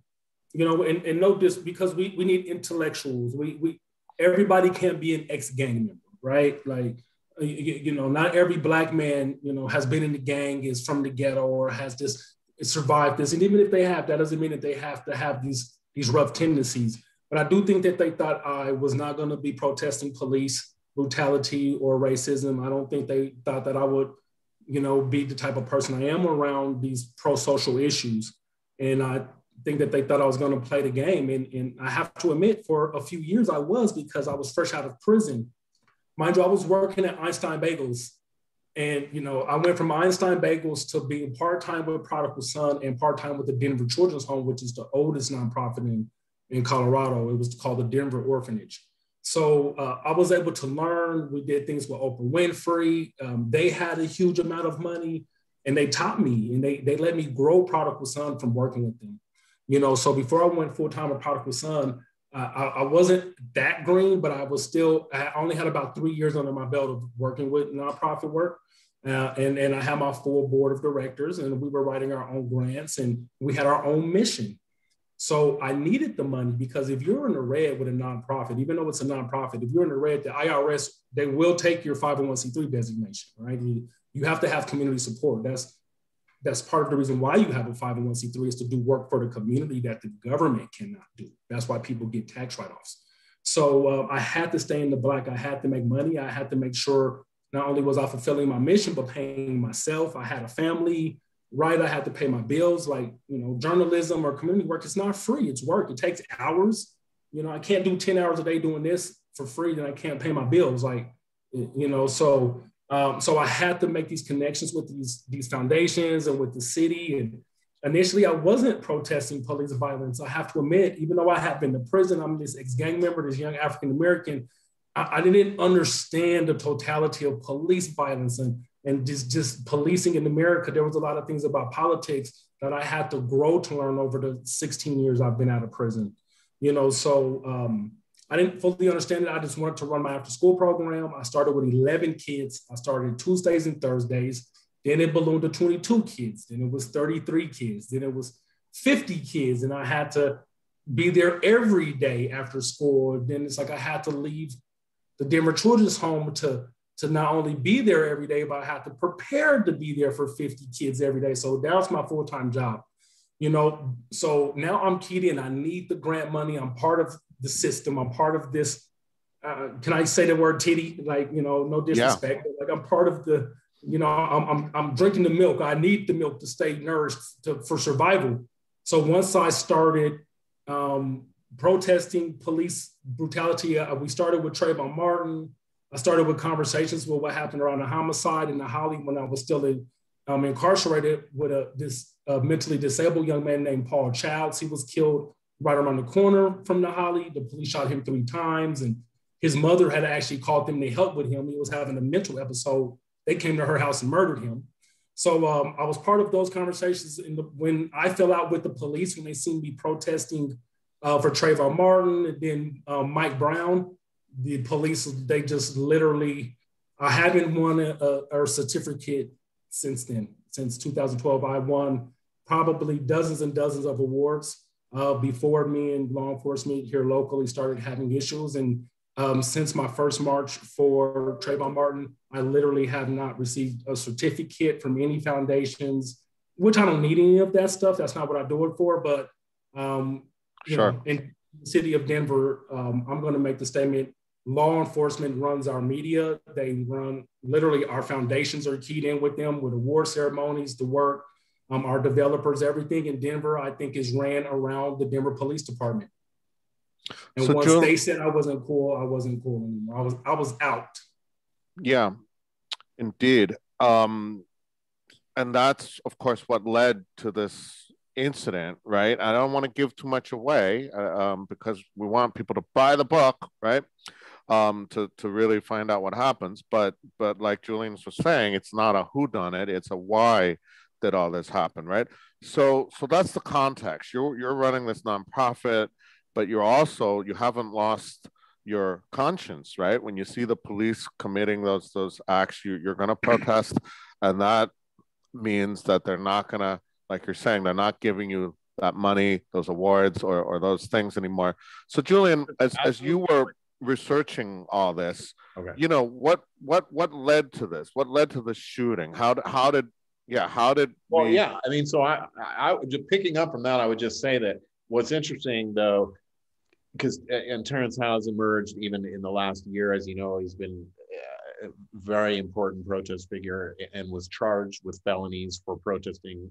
you know, and, and note this because we, we need intellectuals. We, we everybody can't be an ex gang member, right? Like, you, you, know, not every black man, you know, has been in the gang, is from the ghetto, or has this survived this. And even if they have, that doesn't mean that they have to have these these rough tendencies. But I do think that they thought I was not going to be protesting police brutality or racism. I don't think they thought that I would, you know, be the type of person I am around these pro-social issues. And I think that they thought I was going to play the game. And, and I have to admit, for a few years I was because I was fresh out of prison. Mind you, I was working at Einstein Bagels. And, you know, I went from Einstein Bagels to being part-time with Prodigal Son and part-time with the Denver Children's Home, which is the oldest nonprofit in, in Colorado. It was called the Denver Orphanage. So uh, I was able to learn. We did things with Oprah Winfrey. Um, they had a huge amount of money, and they taught me, and they they let me grow Prodigal Son from working with them. You know, so before I went full time with Prodigal Son, uh, I, I, wasn't that green, but I was still. I only had about three years under my belt of working with nonprofit work. Uh, and, and I had my full board of directors, and we were writing our own grants, and we had our own mission. So I needed the money because if you're in the red with a nonprofit, even though it's a nonprofit, if you're in the red, the IRS, they will take your 501c3 designation, right? You, you have to have community support. That's that's part of the reason why you have a 501c3 is to do work for the community that the government cannot do. That's why people get tax write-offs. So uh, I had to stay in the black. I had to make money. I had to make sure not only was I fulfilling my mission, but paying myself. I had a family right? I had to pay my bills. Like, you know, journalism or community work, it's not free. It's work. It takes hours. You know, I can't do 10 hours a day doing this for free, then I can't pay my bills. Like, you know, so um, so I had to make these connections with these these foundations and with the city. And initially, I wasn't protesting police violence. I have to admit, even though I have been to prison, I'm this ex gang member, this young African American. I didn't understand the totality of police violence and and just just policing in America. There was a lot of things about politics that I had to grow to learn over the 16 years I've been out of prison. You know, so um, I didn't fully understand it. I just wanted to run my after school program. I started with 11 kids. I started Tuesdays and Thursdays. Then it ballooned to 22 kids. Then it was 33 kids. Then it was 50 kids. And I had to be there every day after school. Then it's like I had to leave the Denver Children's Home to, to not only be there every day, but I had to prepare to be there for 50 kids every day. So that's my full-time job. You know, so now I'm keyed in. I need the grant money. I'm part of the system. I'm part of this. Uh, can I say the word titty? Like, you know, no disrespect. Yeah. Like I'm part of the, you know, I'm, I'm, I'm drinking the milk. I need the milk to stay nourished to, for survival. So once I started um, protesting police brutality, uh, we started with Trayvon Martin. I started with conversations with what happened around the homicide in the Holly when I was still in, um, incarcerated with a this uh, mentally disabled young man named Paul Childs. He was killed right around the corner from the Holly. The police shot him three times, and his mother had actually called them to help with him. He was having a mental episode. They came to her house and murdered him. So um, I was part of those conversations the, when I fell out with the police when they seen me protesting uh, for Trayvon Martin and then um, Mike Brown. The police they just literally. I haven't won a, a, a certificate since then. Since 2012, I won probably dozens and dozens of awards uh, before me and law enforcement here locally started having issues. And um, since my first march for Trayvon Martin, I literally have not received a certificate from any foundations, which I don't need any of that stuff. That's not what I do it for. But um, sure. Know, in the city of Denver, um, I'm going to make the statement law enforcement runs our media. They run literally our foundations are keyed in with them with award ceremonies, the work, um, our developers, everything in Denver, I think, is ran around the Denver Police Department. And so once they said I wasn't cool, I wasn't cool anymore. I was I was out. Yeah, indeed. Um, and that's of course what led to this incident, right? I don't want to give too much away uh, um, because we want people to buy the book, right? Um, to to really find out what happens. But but like Julian was saying, it's not a who done it; it's a why did all this happen, right? So so that's the context. You're you're running this nonprofit, but you're also you haven't lost your conscience, right? When you see the police committing those those acts, you, you're going to protest, and that means that they're not going to, like you're saying, they're not giving you that money, those awards, or or those things anymore. So, Julian, as as you were researching all this, okay. you know what what what led to this? What led to the shooting? How how did yeah how did well we... yeah i mean so i i just picking up from that i would just say that what's interesting though because and terrence has emerged even in the last year as you know he's been a very important protest figure and was charged with felonies for protesting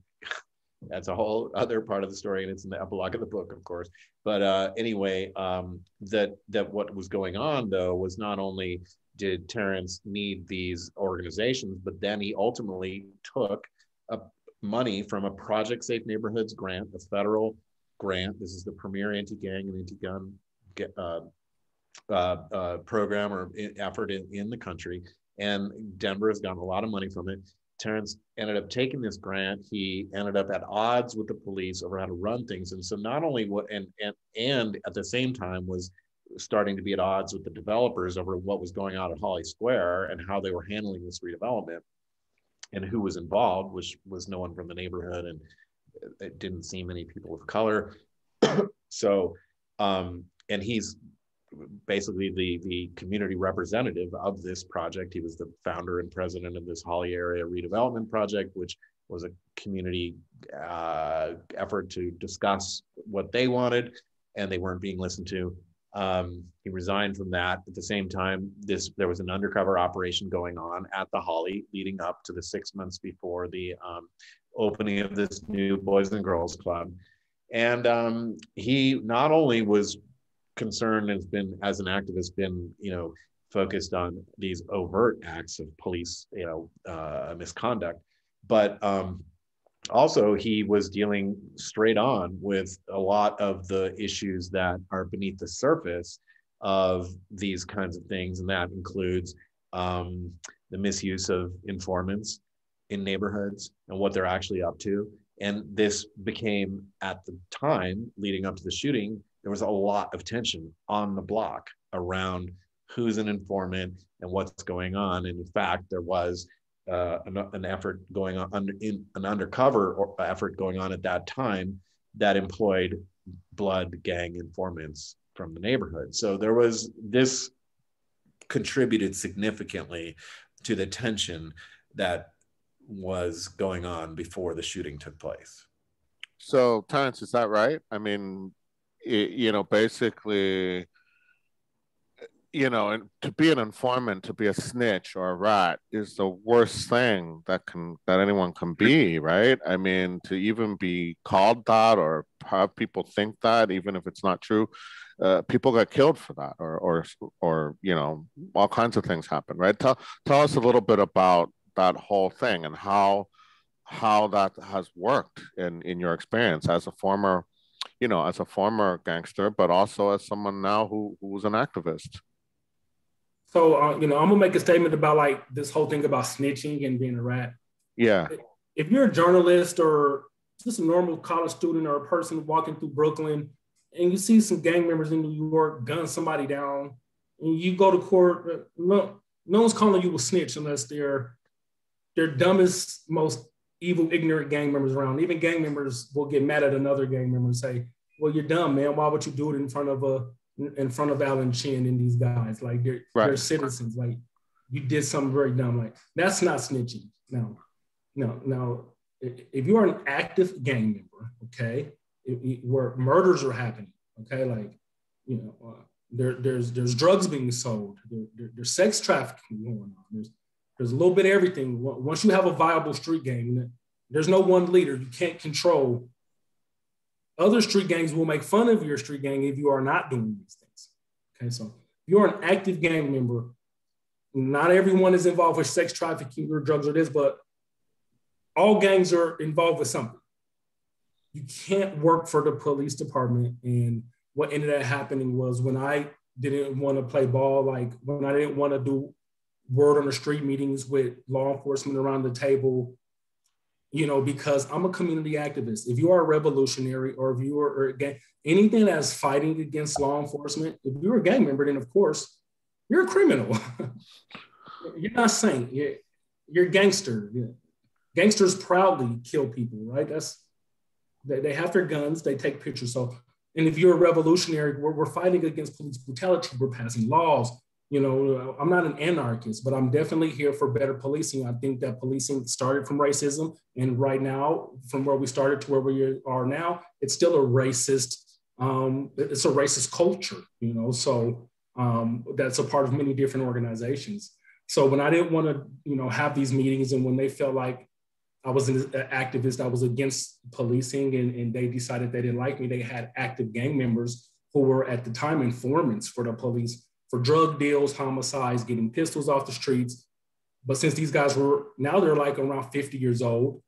that's a whole other part of the story and it's in the epilogue of the book of course but uh, anyway um, that that what was going on though was not only did Terrence need these organizations, but then he ultimately took a money from a Project Safe Neighborhoods grant, a federal grant. This is the premier anti-gang and anti-gun uh, uh, uh, program or effort in, in the country. And Denver has gotten a lot of money from it. Terrence ended up taking this grant. He ended up at odds with the police over how to run things. And so not only what and and and at the same time was starting to be at odds with the developers over what was going on at Holly Square and how they were handling this redevelopment and who was involved, which was no one from the neighborhood and it didn't seem any people of color. [CLEARS THROAT] so, um, and he's basically the the community representative of this project. He was the founder and president of this Holly area redevelopment project, which was a community uh, effort to discuss what they wanted, and they weren't being listened to. Um, he resigned from that. At the same time, this there was an undercover operation going on at the Holly, leading up to the six months before the um, opening of this new Boys and Girls Club. And um, he not only was concerned and has been, as an activist, been you know focused on these overt acts of police you know uh, misconduct, but um, also he was dealing straight on with a lot of the issues that are beneath the surface of these kinds of things, and that includes um, the misuse of informants in neighborhoods and what they're actually up to. And this became, at the time leading up to the shooting, there was a lot of tension on the block around who's an informant and what's going on. And in fact, there was uh, an, an, effort going on, under, in, an undercover effort going on at that time that employed blood gang informants from the neighborhood. So there was this contributed significantly to the tension that was going on before the shooting took place. So, Terrence, is that right? I mean, you know, basically, you know, and to be an informant, to be a snitch or a rat is the worst thing that can that anyone can be, right? I mean, to even be called that or have people think that, even if it's not true, uh, people get killed for that, or or or you know, all kinds of things happen, right? Tell tell us a little bit about that whole thing and how how that has worked in in your experience as a former you know as a former gangster but also as someone now who who's an activist. So uh, you know i'm gonna make a statement about like this whole thing about snitching and being a rat. Yeah. If you're a journalist or just a normal college student or a person walking through brooklyn and you see some gang members in new york gun somebody down and you go to court uh, no, no one's calling you a snitch unless they're they're dumbest, most evil, ignorant gang members around. Even gang members will get mad at another gang member and say, "Well, you're dumb, man. Why would you do it in front of a in front of Alan Chin and these guys? Like they're right. they're citizens. Like you did something very dumb. Like that's not snitching. No, no, no. If you are an active gang member, okay, it, where murders are happening, okay, like you know, uh, there, there's there's drugs being sold, there, there, there's sex trafficking going on, there's there's a little bit of everything. Once you have a viable street gang, there's no one leader. You can't control. Other street gangs will make fun of your street gang if you are not doing these things. Okay, so if you're an active gang member, not everyone is involved with sex trafficking or drugs or this, but all gangs are involved with something. You can't work for the police department. And what ended up happening was when I didn't want to play ball, like when I didn't want to do word on the street meetings with law enforcement around the table, you know, because I'm a community activist. If you are a revolutionary or if you are anything that's fighting against law enforcement, if you're a gang member, then of course you're a criminal. [LAUGHS] you're not sane. You're, you're a gangster. Yeah. Gangsters proudly kill people, right? That's they, they have their guns, they take pictures. So, and if you're a revolutionary, we're, we're fighting against police brutality, we're passing laws, you know, I'm not an anarchist, but I'm definitely here for better policing. I think that policing started from racism, and right now, from where we started to where we are now, it's still a racist. Um, it's a racist culture, you know. So um, that's a part of many different organizations. So when I didn't want to, you know, have these meetings, and when they felt like I was an activist, I was against policing, and, and they decided they didn't like me, they had active gang members who were at the time informants for the police for drug deals, homicides, getting pistols off the streets. But since these guys were now they're like around 50 years old,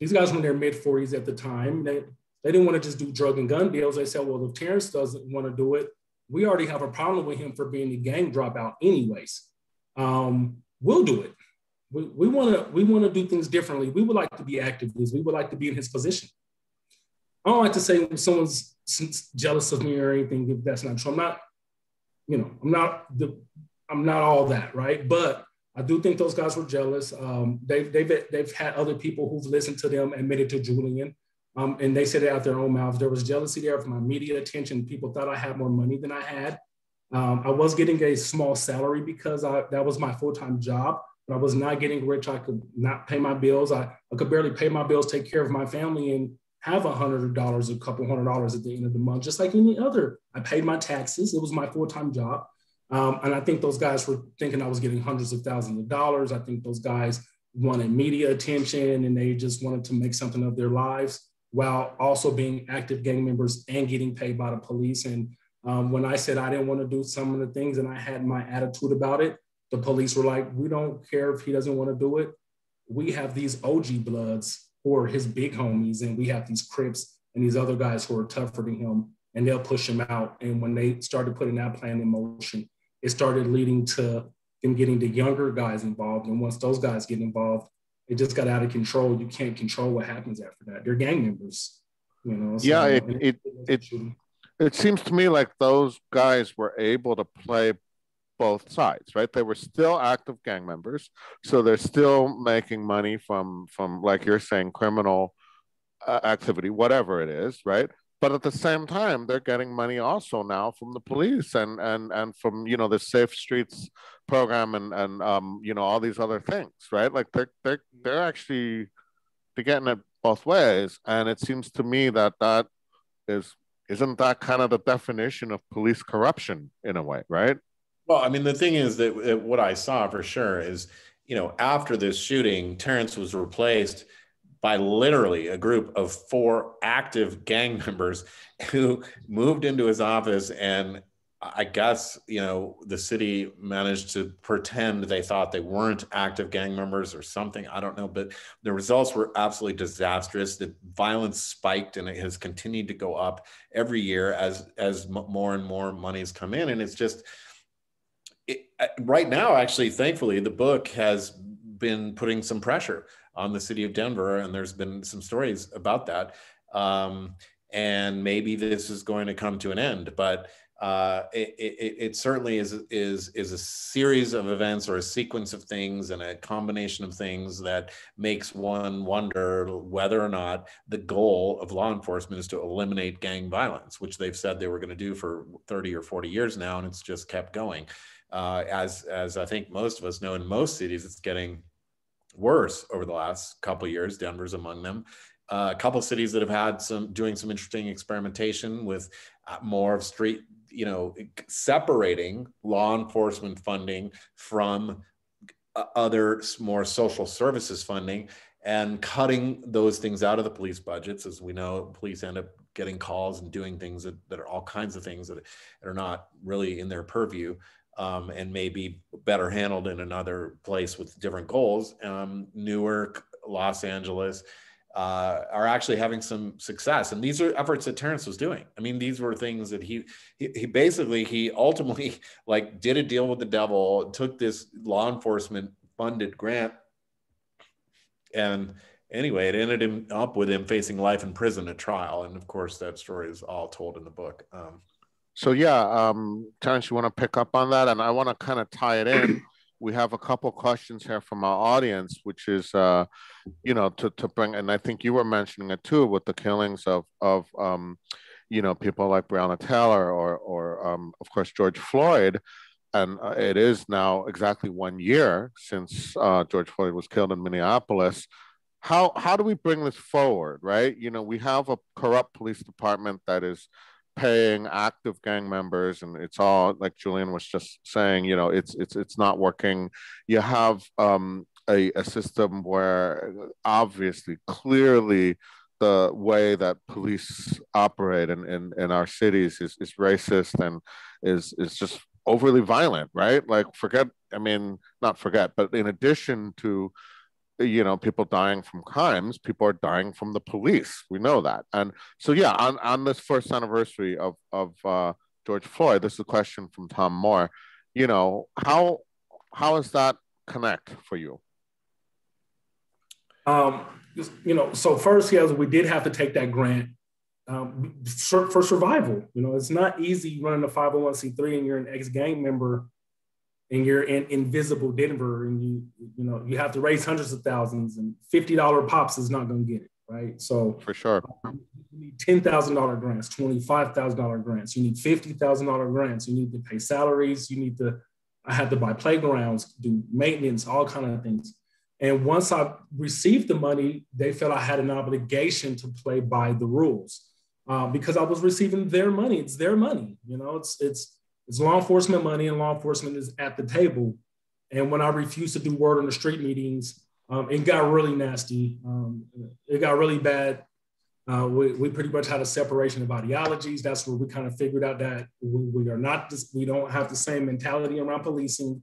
these guys were in their mid 40s at the time. They, they didn't want to just do drug and gun deals. They said, well, if Terrence doesn't want to do it, we already have a problem with him for being a gang dropout, anyways. Um, we'll do it. We, want to we want to do things differently. We would like to be activists. We would like to be in his position. I don't like to say when someone's jealous of me or anything if that's not true. I'm not you know, I'm not the, I'm not all that, right? But I do think those guys were jealous. Um, they've, they've, they've had other people who've listened to them admitted to Julian. Um, and they said it out their own mouths. There was jealousy there for my media attention. People thought I had more money than I had. Um, I was getting a small salary because I, that was my full-time job, but I was not getting rich. I could not pay my bills. I, I could barely pay my bills, take care of my family. And have a hundred dollars, a couple hundred dollars at the end of the month, just like any other. I paid my taxes. It was my full-time job. Um, and I think those guys were thinking I was getting hundreds of thousands of dollars. I think those guys wanted media attention and they just wanted to make something of their lives while also being active gang members and getting paid by the police. And um, when I said I didn't want to do some of the things and I had my attitude about it, the police were like, we don't care if he doesn't want to do it. We have these OG bloods are his big homies, and we have these Crips and these other guys who are tougher than him and they'll push him out. And when they started putting that plan in motion, it started leading to them getting the younger guys involved. And once those guys get involved, it just got out of control. You can't control what happens after that. They're gang members, you know. So, yeah, it it it, it, it seems to me like those guys were able to play both sides, right? They were still active gang members, so they're still making money from from like you're saying criminal uh, activity, whatever it is, right? but at the same time they're getting money also now from the police and and and from you know the safe streets program and and um you know all these other things right like they're they're they're actually they're getting it both ways and it seems to me that that is isn't that kind of the definition of police corruption in a way right well i mean the thing is that uh, what i saw for sure is you know after this shooting terrence was replaced by literally a group of four active gang [LAUGHS] members who moved into his office and I guess you know the city managed to pretend they thought they weren't active gang members or something. I don't know, but the results were absolutely disastrous. The violence spiked and it has continued to go up every year as as more and more monies come in, and it's just right now. Actually, thankfully, the book has been putting some pressure on the city of Denver, and there's been some stories about that. Um, and maybe this is going to come to an end, but uh, it, it, it, certainly is is is a series of events or a sequence of things and a combination of things that makes one wonder whether or not the goal of law enforcement is to eliminate gang violence, which they've said they were going to do for 30 or 40 years now, and it's just kept going. Uh, as as I think most of us know, in most cities, it's getting worse over the last couple years. Denver's among them. Uh, a couple cities that have had some doing some interesting experimentation with uh, more of street, you know, separating law enforcement funding from uh, other more social services funding and cutting those things out of the police budgets. As we know, police end up getting calls and doing things that, that are all kinds of things that, that are not really in their purview um, and maybe better handled in another place with different goals. Um, Newark, Los Angeles uh, are actually having some success, and these are efforts that Terrence was doing. I mean, these were things that he he, he basically he ultimately [LAUGHS] like did a deal with the devil, took this law enforcement funded grant, and anyway, it ended him up with him facing life in prison at trial, and of course that story is all told in the book. Um, so yeah, um, Terrence, you want to pick up on that, and I want to kind of tie it in. [CLEARS THROAT] we have a couple questions here from our audience, which is, uh, you know, to, to bring, and I think you were mentioning it too, with the killings of of, um, you know, people like Breonna Taylor or or um, of course George Floyd, and uh, it is now exactly one year since uh, George Floyd was killed in Minneapolis. How how do we bring this forward, right? You know, we have a corrupt police department that is paying active gang members and it's all like julian was just saying you know it's it's it's not working. You have um a, a system where obviously clearly the way that police operate in, in, in our cities is, is racist and is is just overly violent right? Like forget i mean not forget but in addition to you know people dying from crimes people are dying from the police. We know that. And so yeah on, on this first anniversary of of uh, george floyd this is a question from tom moore. You know how how does that connect for you? Um you know so first yes we did have to take that grant. Um, for, survival. You know it's not easy running a 501c3 and you're an ex-gang member and you're in invisible Denver and you you know you have to raise hundreds of thousands and fifty dollar pops is not going to get it right. So for sure, you need ten thousand dollar grants, twenty five thousand dollar grants. You need fifty thousand dollar grants. You need to pay salaries. You need to. I had to buy playgrounds, do maintenance, all kind of things. And once I received the money, they felt I had an obligation to play by the rules uh, because I was receiving their money. It's their money, you know. It's it's it's law enforcement money, and law enforcement is at the table. And when I refused to do word on the street meetings, um, it got really nasty. Um, it got really bad. Uh, we, we pretty much had a separation of ideologies. That's where we kind of figured out that we, we are not, this, we don't have the same mentality around policing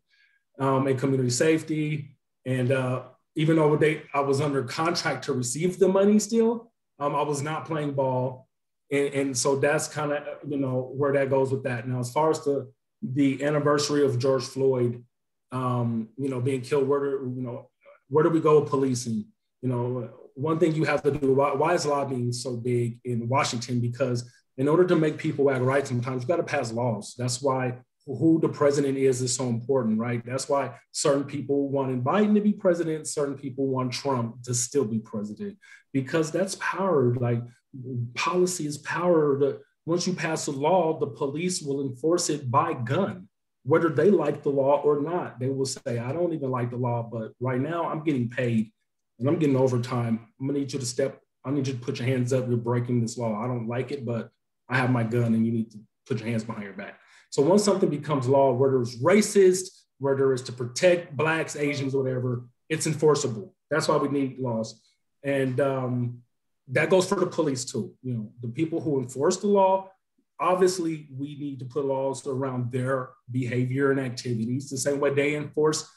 um, and community safety. And uh, even though they, I was under contract to receive the money still, um, I was not playing ball and, and so that's kind of you know where that goes with that. Now, as far as the the anniversary of George Floyd, um, you know, being killed, where do you know where do we go with policing? You know, one thing you have to do. Why, why is lobbying so big in Washington? Because in order to make people act right, sometimes you got to pass laws. That's why who the president is is so important, right? That's why certain people wanted Biden to be president, certain people want Trump to still be president, because that's power. Like policy is power. Once you pass a law, the police will enforce it by gun, whether they like the law or not. They will say, I don't even like the law, but right now I'm getting paid and I'm getting overtime. I'm gonna need you to step, I need you to put your hands up. You're breaking this law. I don't like it, but I have my gun and you need to put your hands behind your back. So once something becomes law, whether it's racist, whether it's to protect blacks, Asians, whatever, it's enforceable. That's why we need laws. And um, that goes for the police too. You know, the people who enforce the law, obviously we need to put laws around their behavior and activities the same way they enforce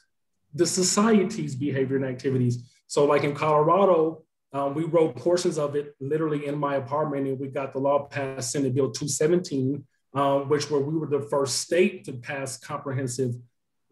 the society's behavior and activities. So like in Colorado, um, we wrote portions of it literally in my apartment and we got the law passed Senate Bill 217 um, which were we were the first state to pass comprehensive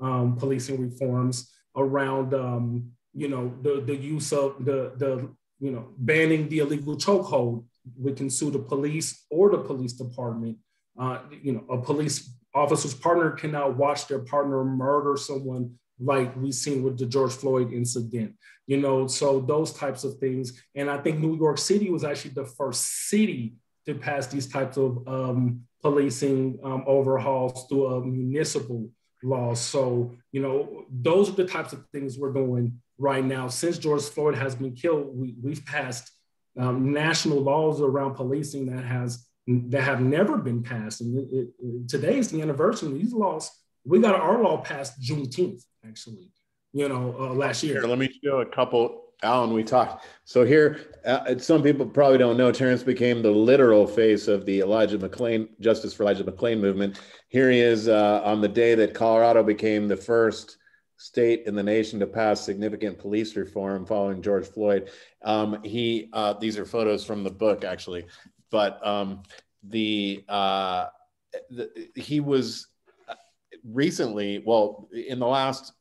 um, policing reforms around um, you know the, the use of the the you know banning the illegal chokehold. We can sue the police or the police department. Uh, you know, a police officer's partner cannot watch their partner murder someone like we've seen with the George Floyd incident. You know, so those types of things. And I think New York City was actually the first city to pass these types of um, policing um, overhauls through a municipal law. So, you know, those are the types of things we're doing right now. Since George Floyd has been killed, we, we've passed um, national laws around policing that has that have never been passed. And it, it, today is the anniversary of these laws. We got our law passed Juneteenth, actually, you know, uh, last year. Here, let me show a couple Alan, we talked. So here, uh, some people probably don't know, Terrence became the literal face of the Elijah McClain, Justice for Elijah McClain movement. Here he is uh, on the day that Colorado became the first state in the nation to pass significant police reform following George Floyd. Um, he, uh, these are photos from the book actually, but um, the, uh, the, he was uh, recently, well, in the last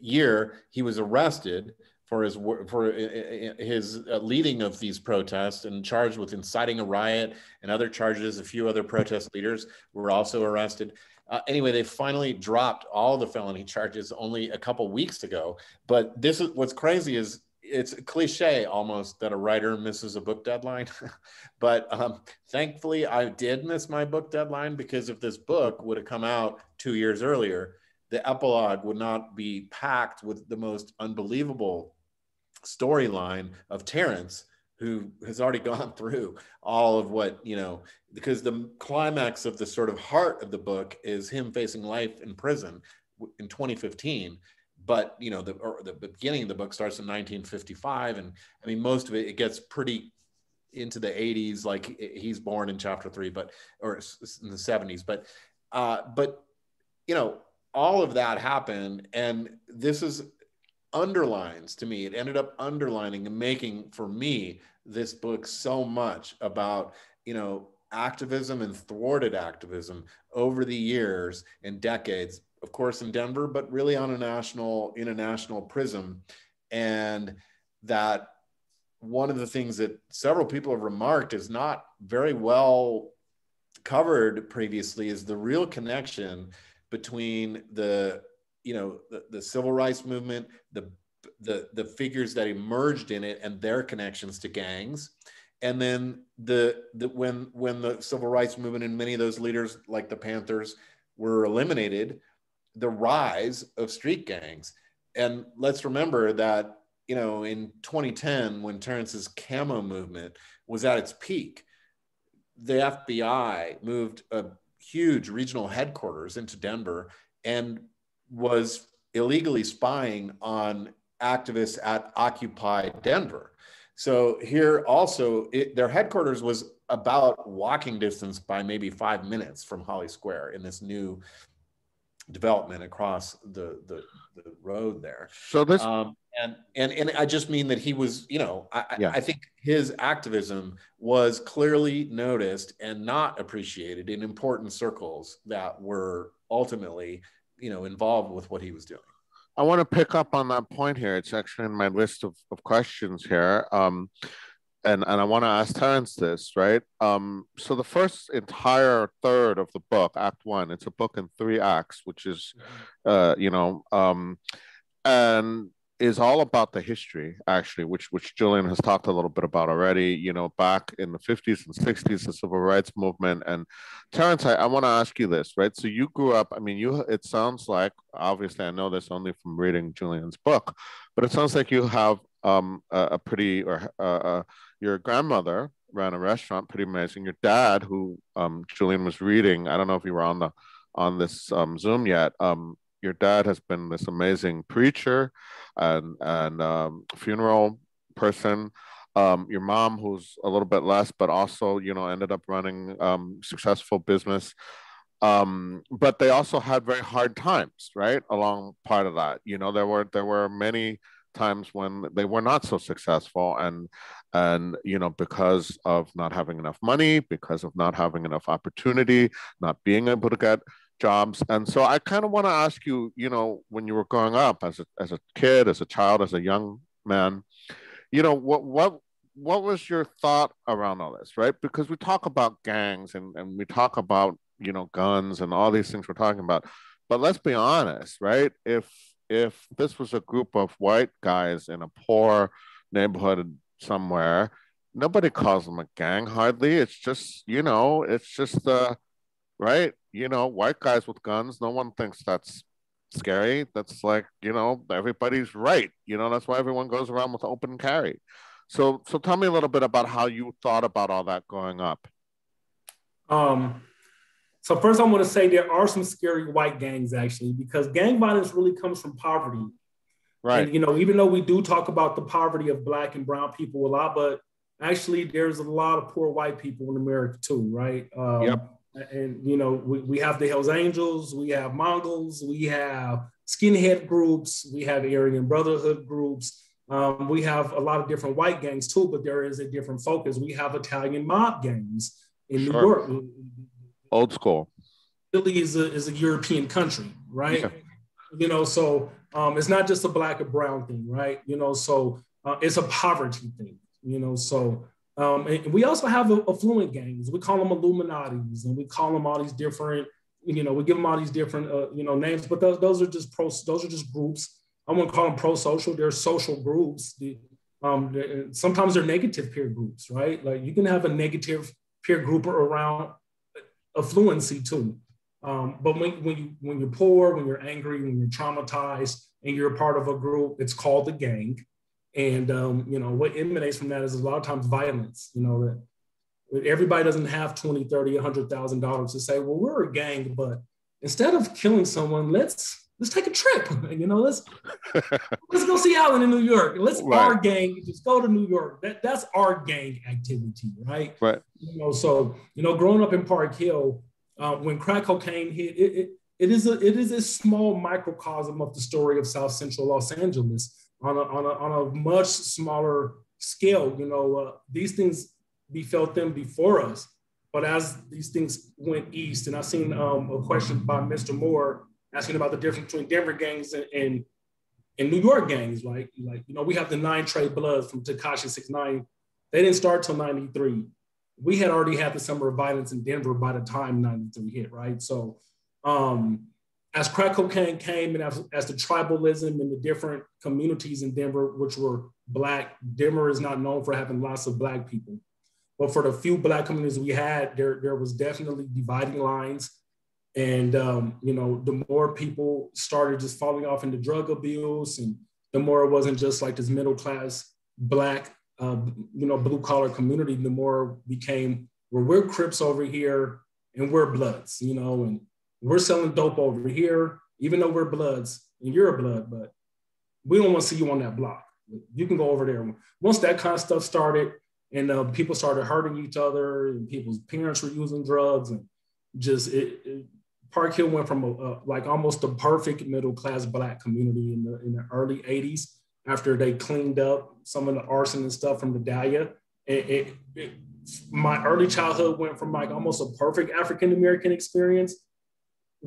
year, he was arrested for his for his uh, leading of these protests and charged with inciting a riot and other charges. A few other protest leaders were also arrested. Uh, anyway, they finally dropped all the felony charges only a couple weeks ago. But this is what's crazy is it's a cliche almost that a writer misses a book deadline. [LAUGHS] but um, thankfully, I did miss my book deadline because if this book would have come out two years earlier, the epilogue would not be packed with the most unbelievable storyline of Terrence, who has already [LAUGHS] gone through all of what, you know, because the climax of the sort of heart of the book is him facing life in prison in 2015 but you know the the beginning of the book starts in 1955 and i mean most of it it gets pretty into the 80s like he's born in chapter 3 but or in the 70s but uh but you know all of that happened and this is underlines to me, it ended up underlining and making for me this book so much about, you know, activism and thwarted activism over the years and decades, of course, in Denver, but really on a national, international prism. And that one of the things that several people have remarked is not very well covered previously is the real connection between the you know the, the civil rights movement the the the figures that emerged in it and their connections to gangs. And then the, the when when the civil rights movement and many of those leaders like the panthers were eliminated the rise of street gangs. And let's remember that you know in 2010 when Terrence's camo movement was at its peak the FBI moved a huge regional headquarters into Denver and was illegally spying on activists at Occupy Denver. So here also, it, their headquarters was about walking distance by maybe five minutes from Holly Square in this new development across the the, the road there. So this um, And, and and I just mean that he was, you know, I, Yeah. I think his activism was clearly noticed and not appreciated in important circles that were ultimately, you know, involved with what he was doing. I want to pick up on that point here. It's actually in my list of, of questions here. Um, and, and I want to ask Terrence this, right? Um, so the first entire third of the book, Act One, it's a book in three acts, which is, uh, you know, um, and is all about the history, actually, which which Julian has talked a little bit about already. You know, back in the fifties and sixties, the civil rights movement. And Terrence, I, I want to ask you this, right? So you grew up. I mean, you. It sounds like obviously I know this only from reading Julian's book, but it sounds like you have um, a, a pretty or uh, uh, your grandmother ran a restaurant, pretty amazing. Your dad, who um, Julian was reading, I don't know if you were on the on this um, Zoom yet. Um, your dad has been this amazing preacher and and um, funeral person. Um, your mom, who's a little bit less, but also you know ended up running um, successful business. Um, but they also had very hard times, right? Along part of that, you know, there were there were many times when they were not so successful and and you know because of not having enough money because of not having enough opportunity not being able to get jobs and so i kind of want to ask you you know when you were growing up as a, as a kid as a child as a young man you know what what what was your thought around all this right? Because we talk about gangs and, and we talk about you know guns and all these things we're talking about but let's be honest right? If if this was a group of white guys in a poor neighborhood somewhere nobody calls them a gang hardly. It's just you know it's just the right you know white guys with guns no one thinks that's scary that's like you know everybody's right you know that's why everyone goes around with open carry so so tell me a little bit about how you thought about all that growing up Um, so first, I want to say there are some scary white gangs actually, because gang violence really comes from poverty. right And you know, even though we do talk about the poverty of black and brown people a lot, but actually there's a lot of poor white people in America too, right? Um, Yep. And you know, we, we have the Hells Angels, we have Mongols, we have skinhead groups, we have Aryan Brotherhood groups. Um, we have a lot of different white gangs too, but there is a different focus. We have Italian mob gangs in New York. old school Italy is a, is a European country, right? Yeah. You know, so um, it's not just a black or brown thing, right? You know, so uh, it's a poverty thing, you know, so um, and we also have affluent gangs. We call them Illuminati's and we call them all these different, you know, we give them all these different, uh, you know, names, but those, those are just pro, those are just groups. I wouldn't call them pro-social. They're social groups. The, um, the- sometimes they're negative peer groups, right? Like you can have a negative peer group around affluency too. Um, but when, when, you, when you're poor, when you're angry, when you're traumatized, and you're part of a group, it's called a gang. And um, you know what emanates from that is a lot of times violence. You know that everybody doesn't have 20, 30, 100,000 dollars to say, well, we're a gang, but instead of killing someone, let's let's take a trip. [LAUGHS] You know, let's [LAUGHS] let's go see Alan in New York. Let's Right. our gang just go to New York. That that's our gang activity, right? right you know so you know growing up in park hill uh, when crack cocaine hit it, it, it is a it is a small microcosm of the story of south central los angeles on a, on a, on a much smaller scale you know uh, these things befell them before us but as these things went east and I've seen um, a question by mr moore asking about the difference between denver gangs and, and and New York gangs, like like you know, we have the Nine Trey bloods from Tekashi 69. They didn't start till 93 we had already had the summer of violence in Denver by the time 93 hit, right? So um, as crack cocaine came and as, as the tribalism and the different communities in Denver, which were black, Denver is not known for having lots of black people. But for the few black communities we had, there, there was definitely dividing lines. And, um, you know, the more people started just falling off into drug abuse and the more it wasn't just like this middle class black uh, you know, blue collar community, the more became where we're Crips over here and we're Bloods, you know, and we're selling dope over here, even though we're Bloods and you're a Blood, but we don't want to see you on that block. You can go over there. Once that kind of stuff started and uh, people started hurting each other and people's parents were using drugs and just it, it Park Hill went from a, a, like almost a perfect middle class black community in the in the early 80s after they cleaned up some of the arson and stuff from the. It, it, it, my early childhood went from like almost a perfect African American experience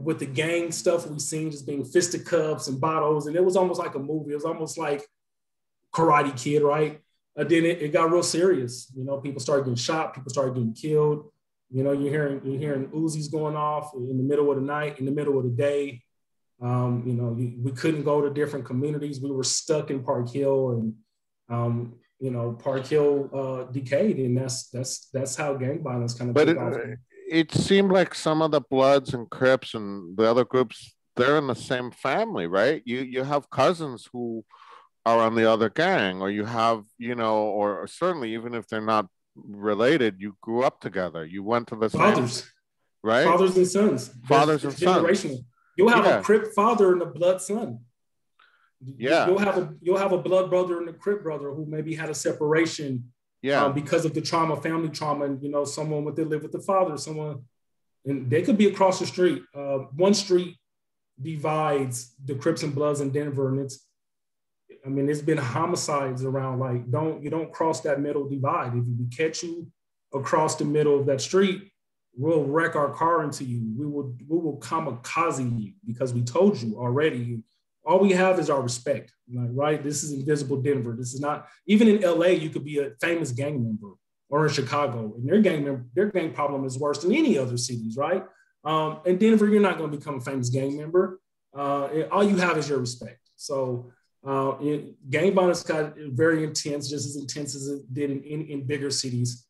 with the gang stuff we've seen just being fisticuffs and bottles, and it was almost like a movie. It was almost like Karate Kid, right? And then it, it got real serious. You know, people started getting shot, people started getting killed. You know, you're hearing you're hearing Uzis going off in the middle of the night, in the middle of the day. Um, you know, we couldn't go to different communities. We were stuck in Park Hill, and um, you know, Park Hill uh, decayed, and that's that's that's how gang violence kind of. But it, it seemed like some of the Bloods and Crips and the other groups they're in the same family, right? You you have cousins who are on the other gang, or you have you know, or, or certainly even if they're not related, you grew up together. You went to the fathers, same, right? Fathers and sons. Fathers and sons. You'll have yeah. a Crip father and a blood son. Yeah. You'll have a you'll have a blood brother and a Crip brother who maybe had a separation. Yeah. Um, because of the trauma, family trauma, and you know, someone with they live with the father, someone, and they could be across the street. Uh, one street divides the Crips and Bloods in Denver, and it's I mean, there's been homicides around. Like, don't you don't cross that middle divide. If we catch you across the middle of that street, we'll wreck our car into you. We will we will kamikaze you because we told you already. All we have is our respect. Like, right? This is invisible Denver. This is not even in LA. You could be a famous gang member, or in Chicago, and their gang member, their gang problem is worse than any other cities, right? Um, in Denver, you're not going to become a famous gang member. Uh, all you have is your respect. So uh, it, gang violence got very intense, just as intense as it did in, in, in bigger cities.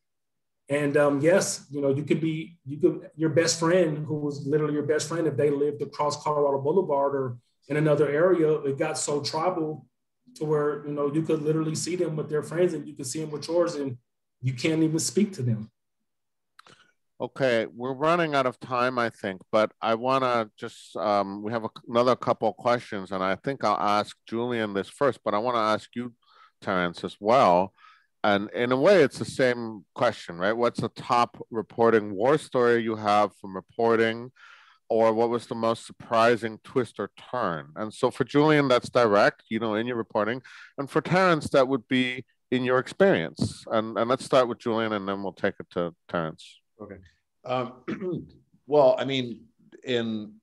And um, yes, you know, you could be, you could, your best friend, who was literally your best friend, if they lived across Colorado Boulevard or in another area, it got so tribal to where, you know, you could literally see them with their friends and you could see them with yours and you can't even speak to them. Okay, we're running out of time, I think, but I want to just, um, we have a, another couple questions, and I think I'll ask Julian this first, but I want to ask you, Terrence, as well. And in a way, it's the same question, right? What's the top reporting war story you have from reporting, or what was the most surprising twist or turn? And so for Julian, that's direct, you know, in your reporting. And for Terrence, that would be in your experience. And, and let's start with Julian, and then we'll take it to Terrence. Okay. Um, [CLEARS THROAT] well, I mean, in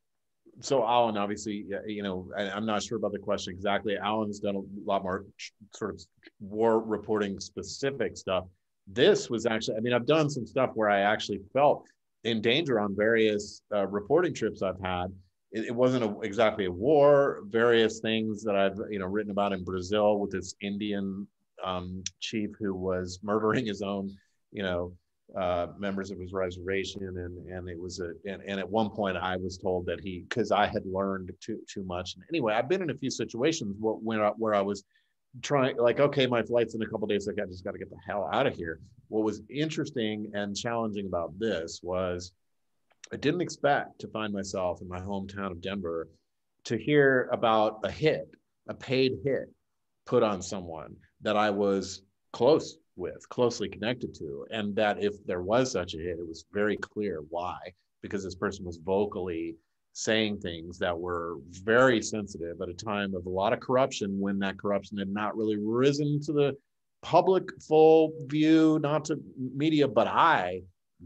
so Alan, obviously, you know, I, am not sure about the question exactly. Alan's done a lot more sort of war reporting specific stuff. This was actually, I mean, I've done some stuff where I actually felt in danger on various uh, reporting trips I've had. It, it wasn't a, exactly a war. Various things that I've you know written about in Brazil with this Indian um, chief who was murdering his own, you know, uh, members of his reservation, and and it was a and, and at one point I was told that he because I had learned too too much. And anyway, I've been in a few situations where when I, where I was trying like okay, my flight's in a couple days, like I just got to get the hell out of here. What was interesting and challenging about this was I didn't expect to find myself in my hometown of Denver to hear about a hit, a paid hit put on someone that I was close with, closely connected to. And that if there was such a hit, it was very clear why, because this person was vocally saying things that were very sensitive at a time of a lot of corruption when that corruption had not really risen to the public full view, not to media, but I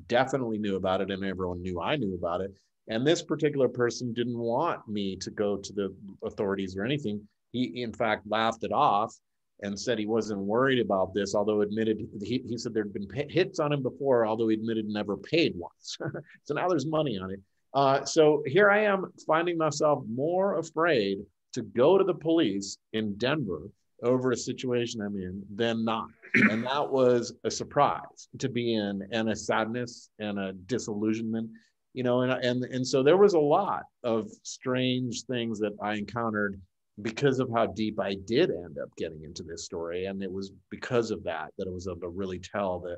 definitely knew about it and everyone knew I knew about it. And this particular person didn't want me to go to the authorities or anything. He, in fact, laughed it off and said he wasn't worried about this, although admitted he, he said there'd been hits on him before, although he admitted never paid once. [LAUGHS] so now there's money on it. Uh, so here I am finding myself more afraid to go to the police in Denver over a situation I'm in than not. And that was a surprise to be in and a sadness and a disillusionment, you know, and, and, and so there was a lot of strange things that I encountered because of how deep I did end up getting into this story. And it was because of that that I was able to really tell the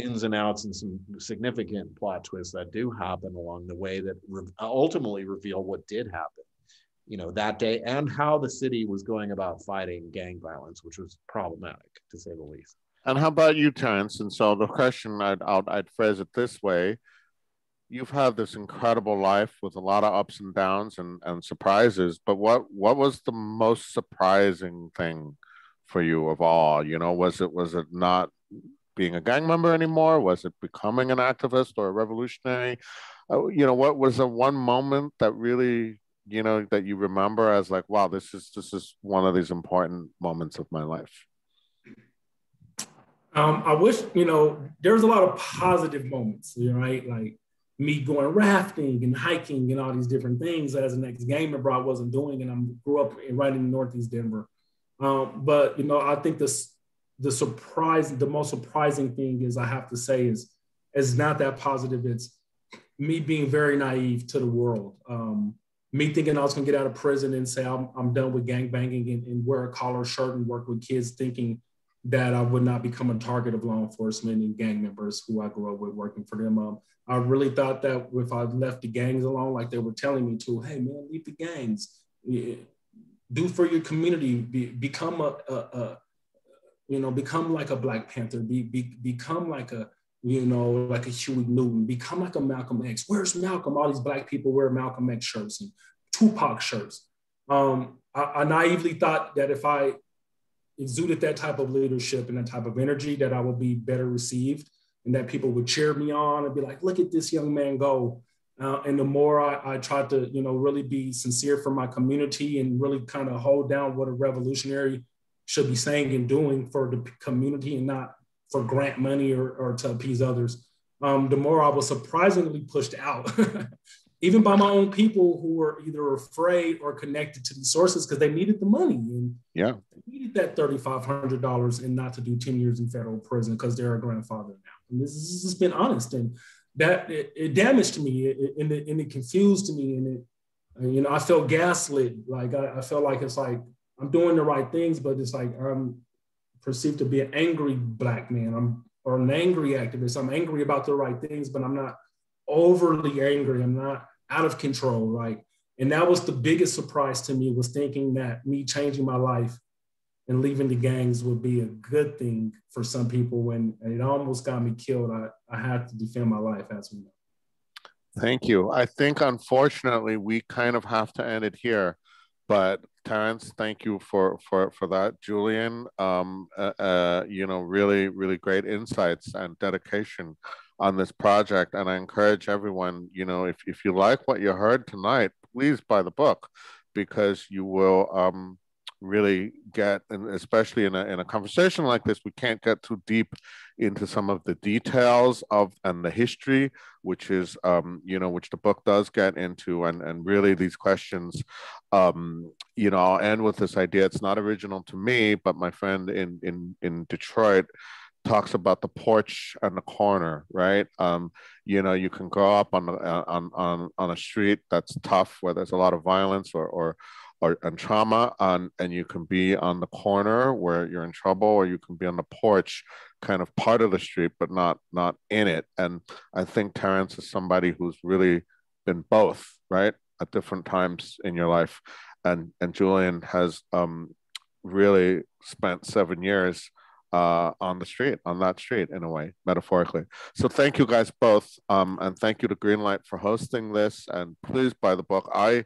ins and outs and some significant plot twists that do happen along the way that re- ultimately reveal what did happen, you know, that day and how the city was going about fighting gang violence, which was problematic to say the least. And how about you, Terrence? And so the question I'd, I'd, I'd phrase it this way you've had this incredible life with a lot of ups and downs and, and surprises but what what was the most surprising thing for you of all? You know, was it was it not being a gang member anymore? Was it becoming an activist or a revolutionary? Uh, you know, what was the one moment that really, you know, that you remember as like, wow, this is this is one of these important moments of my life? Um, I wish, you know, there's a lot of positive moments, right? Like me going rafting and hiking and all these different things as an ex-gang member I wasn't doing, and I grew up right in Northeast Denver. Um, but you know, I think this the surprise, the most surprising thing is I have to say is is not that positive. It's me being very naive to the world. Um, me thinking I was gonna get out of prison and say I'm, I'm done with gang banging and, and wear a collar shirt and work with kids, thinking that I would not become a target of law enforcement and gang members who I grew up with working for them. Um, I really thought that if I left the gangs alone, like they were telling me to, hey man, leave the gangs, do for your community, be, become a, a, a, you know, become like a Black Panther, be, be, become like a, you know, like a Huey Newton, become like a Malcolm X. Where's Malcolm? All these Black people wear Malcolm X shirts and Tupac shirts. Um, I, I naively thought that if I exuded that type of leadership and that type of energy, that I would be better received and that people would cheer me on and be like, look at this young man go. Uh, and the more I, I tried to, you know, really be sincere for my community and really kind of hold down what a revolutionary should be saying and doing for the community and not for grant money or, or to appease others, um, the more I was surprisingly pushed out, [LAUGHS] even by my own people who were either afraid or connected to these sources because they needed the money and yeah, needed that thirty five hundred dollars and not to do ten years in federal prison because they're a grandfather now. And this, this has been honest, and that it, it damaged me, it, and, it, and it confused me, and it, you know, I felt gaslit. Like I, I felt like it's like I'm doing the right things, but it's like I'm perceived to be an angry black man. I'm or an angry activist. I'm angry about the right things, but I'm not overly angry. I'm not out of control, right? And that was the biggest surprise to me was thinking that me changing my life and leaving the gangs would be a good thing for some people when it almost got me killed. I, I had to defend my life as we know. Thank you. I think unfortunately we kind of have to end it here. But Terrence, thank you for for for that. Julian, um, uh, uh, you know, really really great insights and dedication on this project. And I encourage everyone, you know, if if you like what you heard tonight, please buy the book because you will um, really get, and especially in a, in a conversation like this, we can't get too deep into some of the details of and the history, which is, um, you know, which the book does get into, and and really these questions, um, you know, I'll end with this idea. It's not original to me, but my friend in in in Detroit talks about the porch and the corner, right? Um, you know, you can grow up on on on on a street that's tough, where there's a lot of violence or or or and trauma on and you can be on the corner where you're in trouble or you can be on the porch kind of part of the street but not not in it and i think terrence is somebody who's really been both right at different times in your life and and julian has um really spent seven years uh, on the street, on that street in a way, metaphorically. So thank you guys both. Um, and thank you to Greenlight for hosting this. And please buy the book. I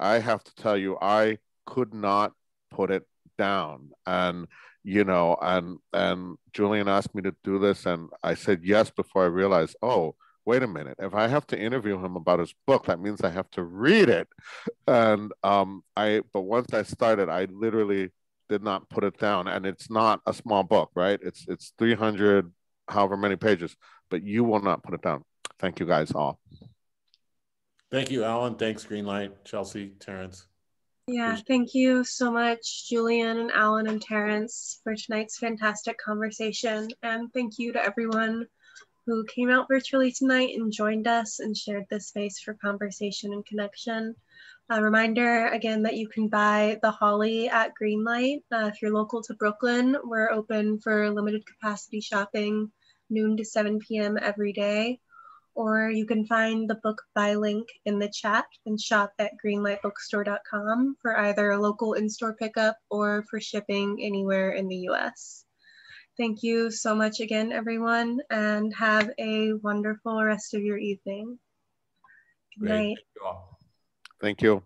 I have to tell you, I could not put it down. And you know, and and Julian asked me to do this, and I said yes before I realized, oh, wait a minute. If I have to interview him about his book, that means I have to read it. And um, I, but once I started, I literally did not put it down. And it's not a small book, right? It's it's 300, however many pages, but you will not put it down. Thank you guys all. Thank you, Alan. Thanks, Greenlight, Chelsea, Terrence. Yeah, thank you so much, Julian and Alan and Terrence, for tonight's fantastic conversation. And thank you to everyone who came out virtually tonight and joined us and shared this space for conversation and connection. A reminder again that you can buy the Holly at Greenlight. Uh, if you're local to Brooklyn, we're open for limited capacity shopping noon to 7 p.m. every day or you can find the book buy link in the chat and shop at greenlightbookstore.com for either a local in-store pickup or for shipping anywhere in the US. Thank you so much again, everyone, and have a wonderful rest of your evening. Good Great. night. Thank you.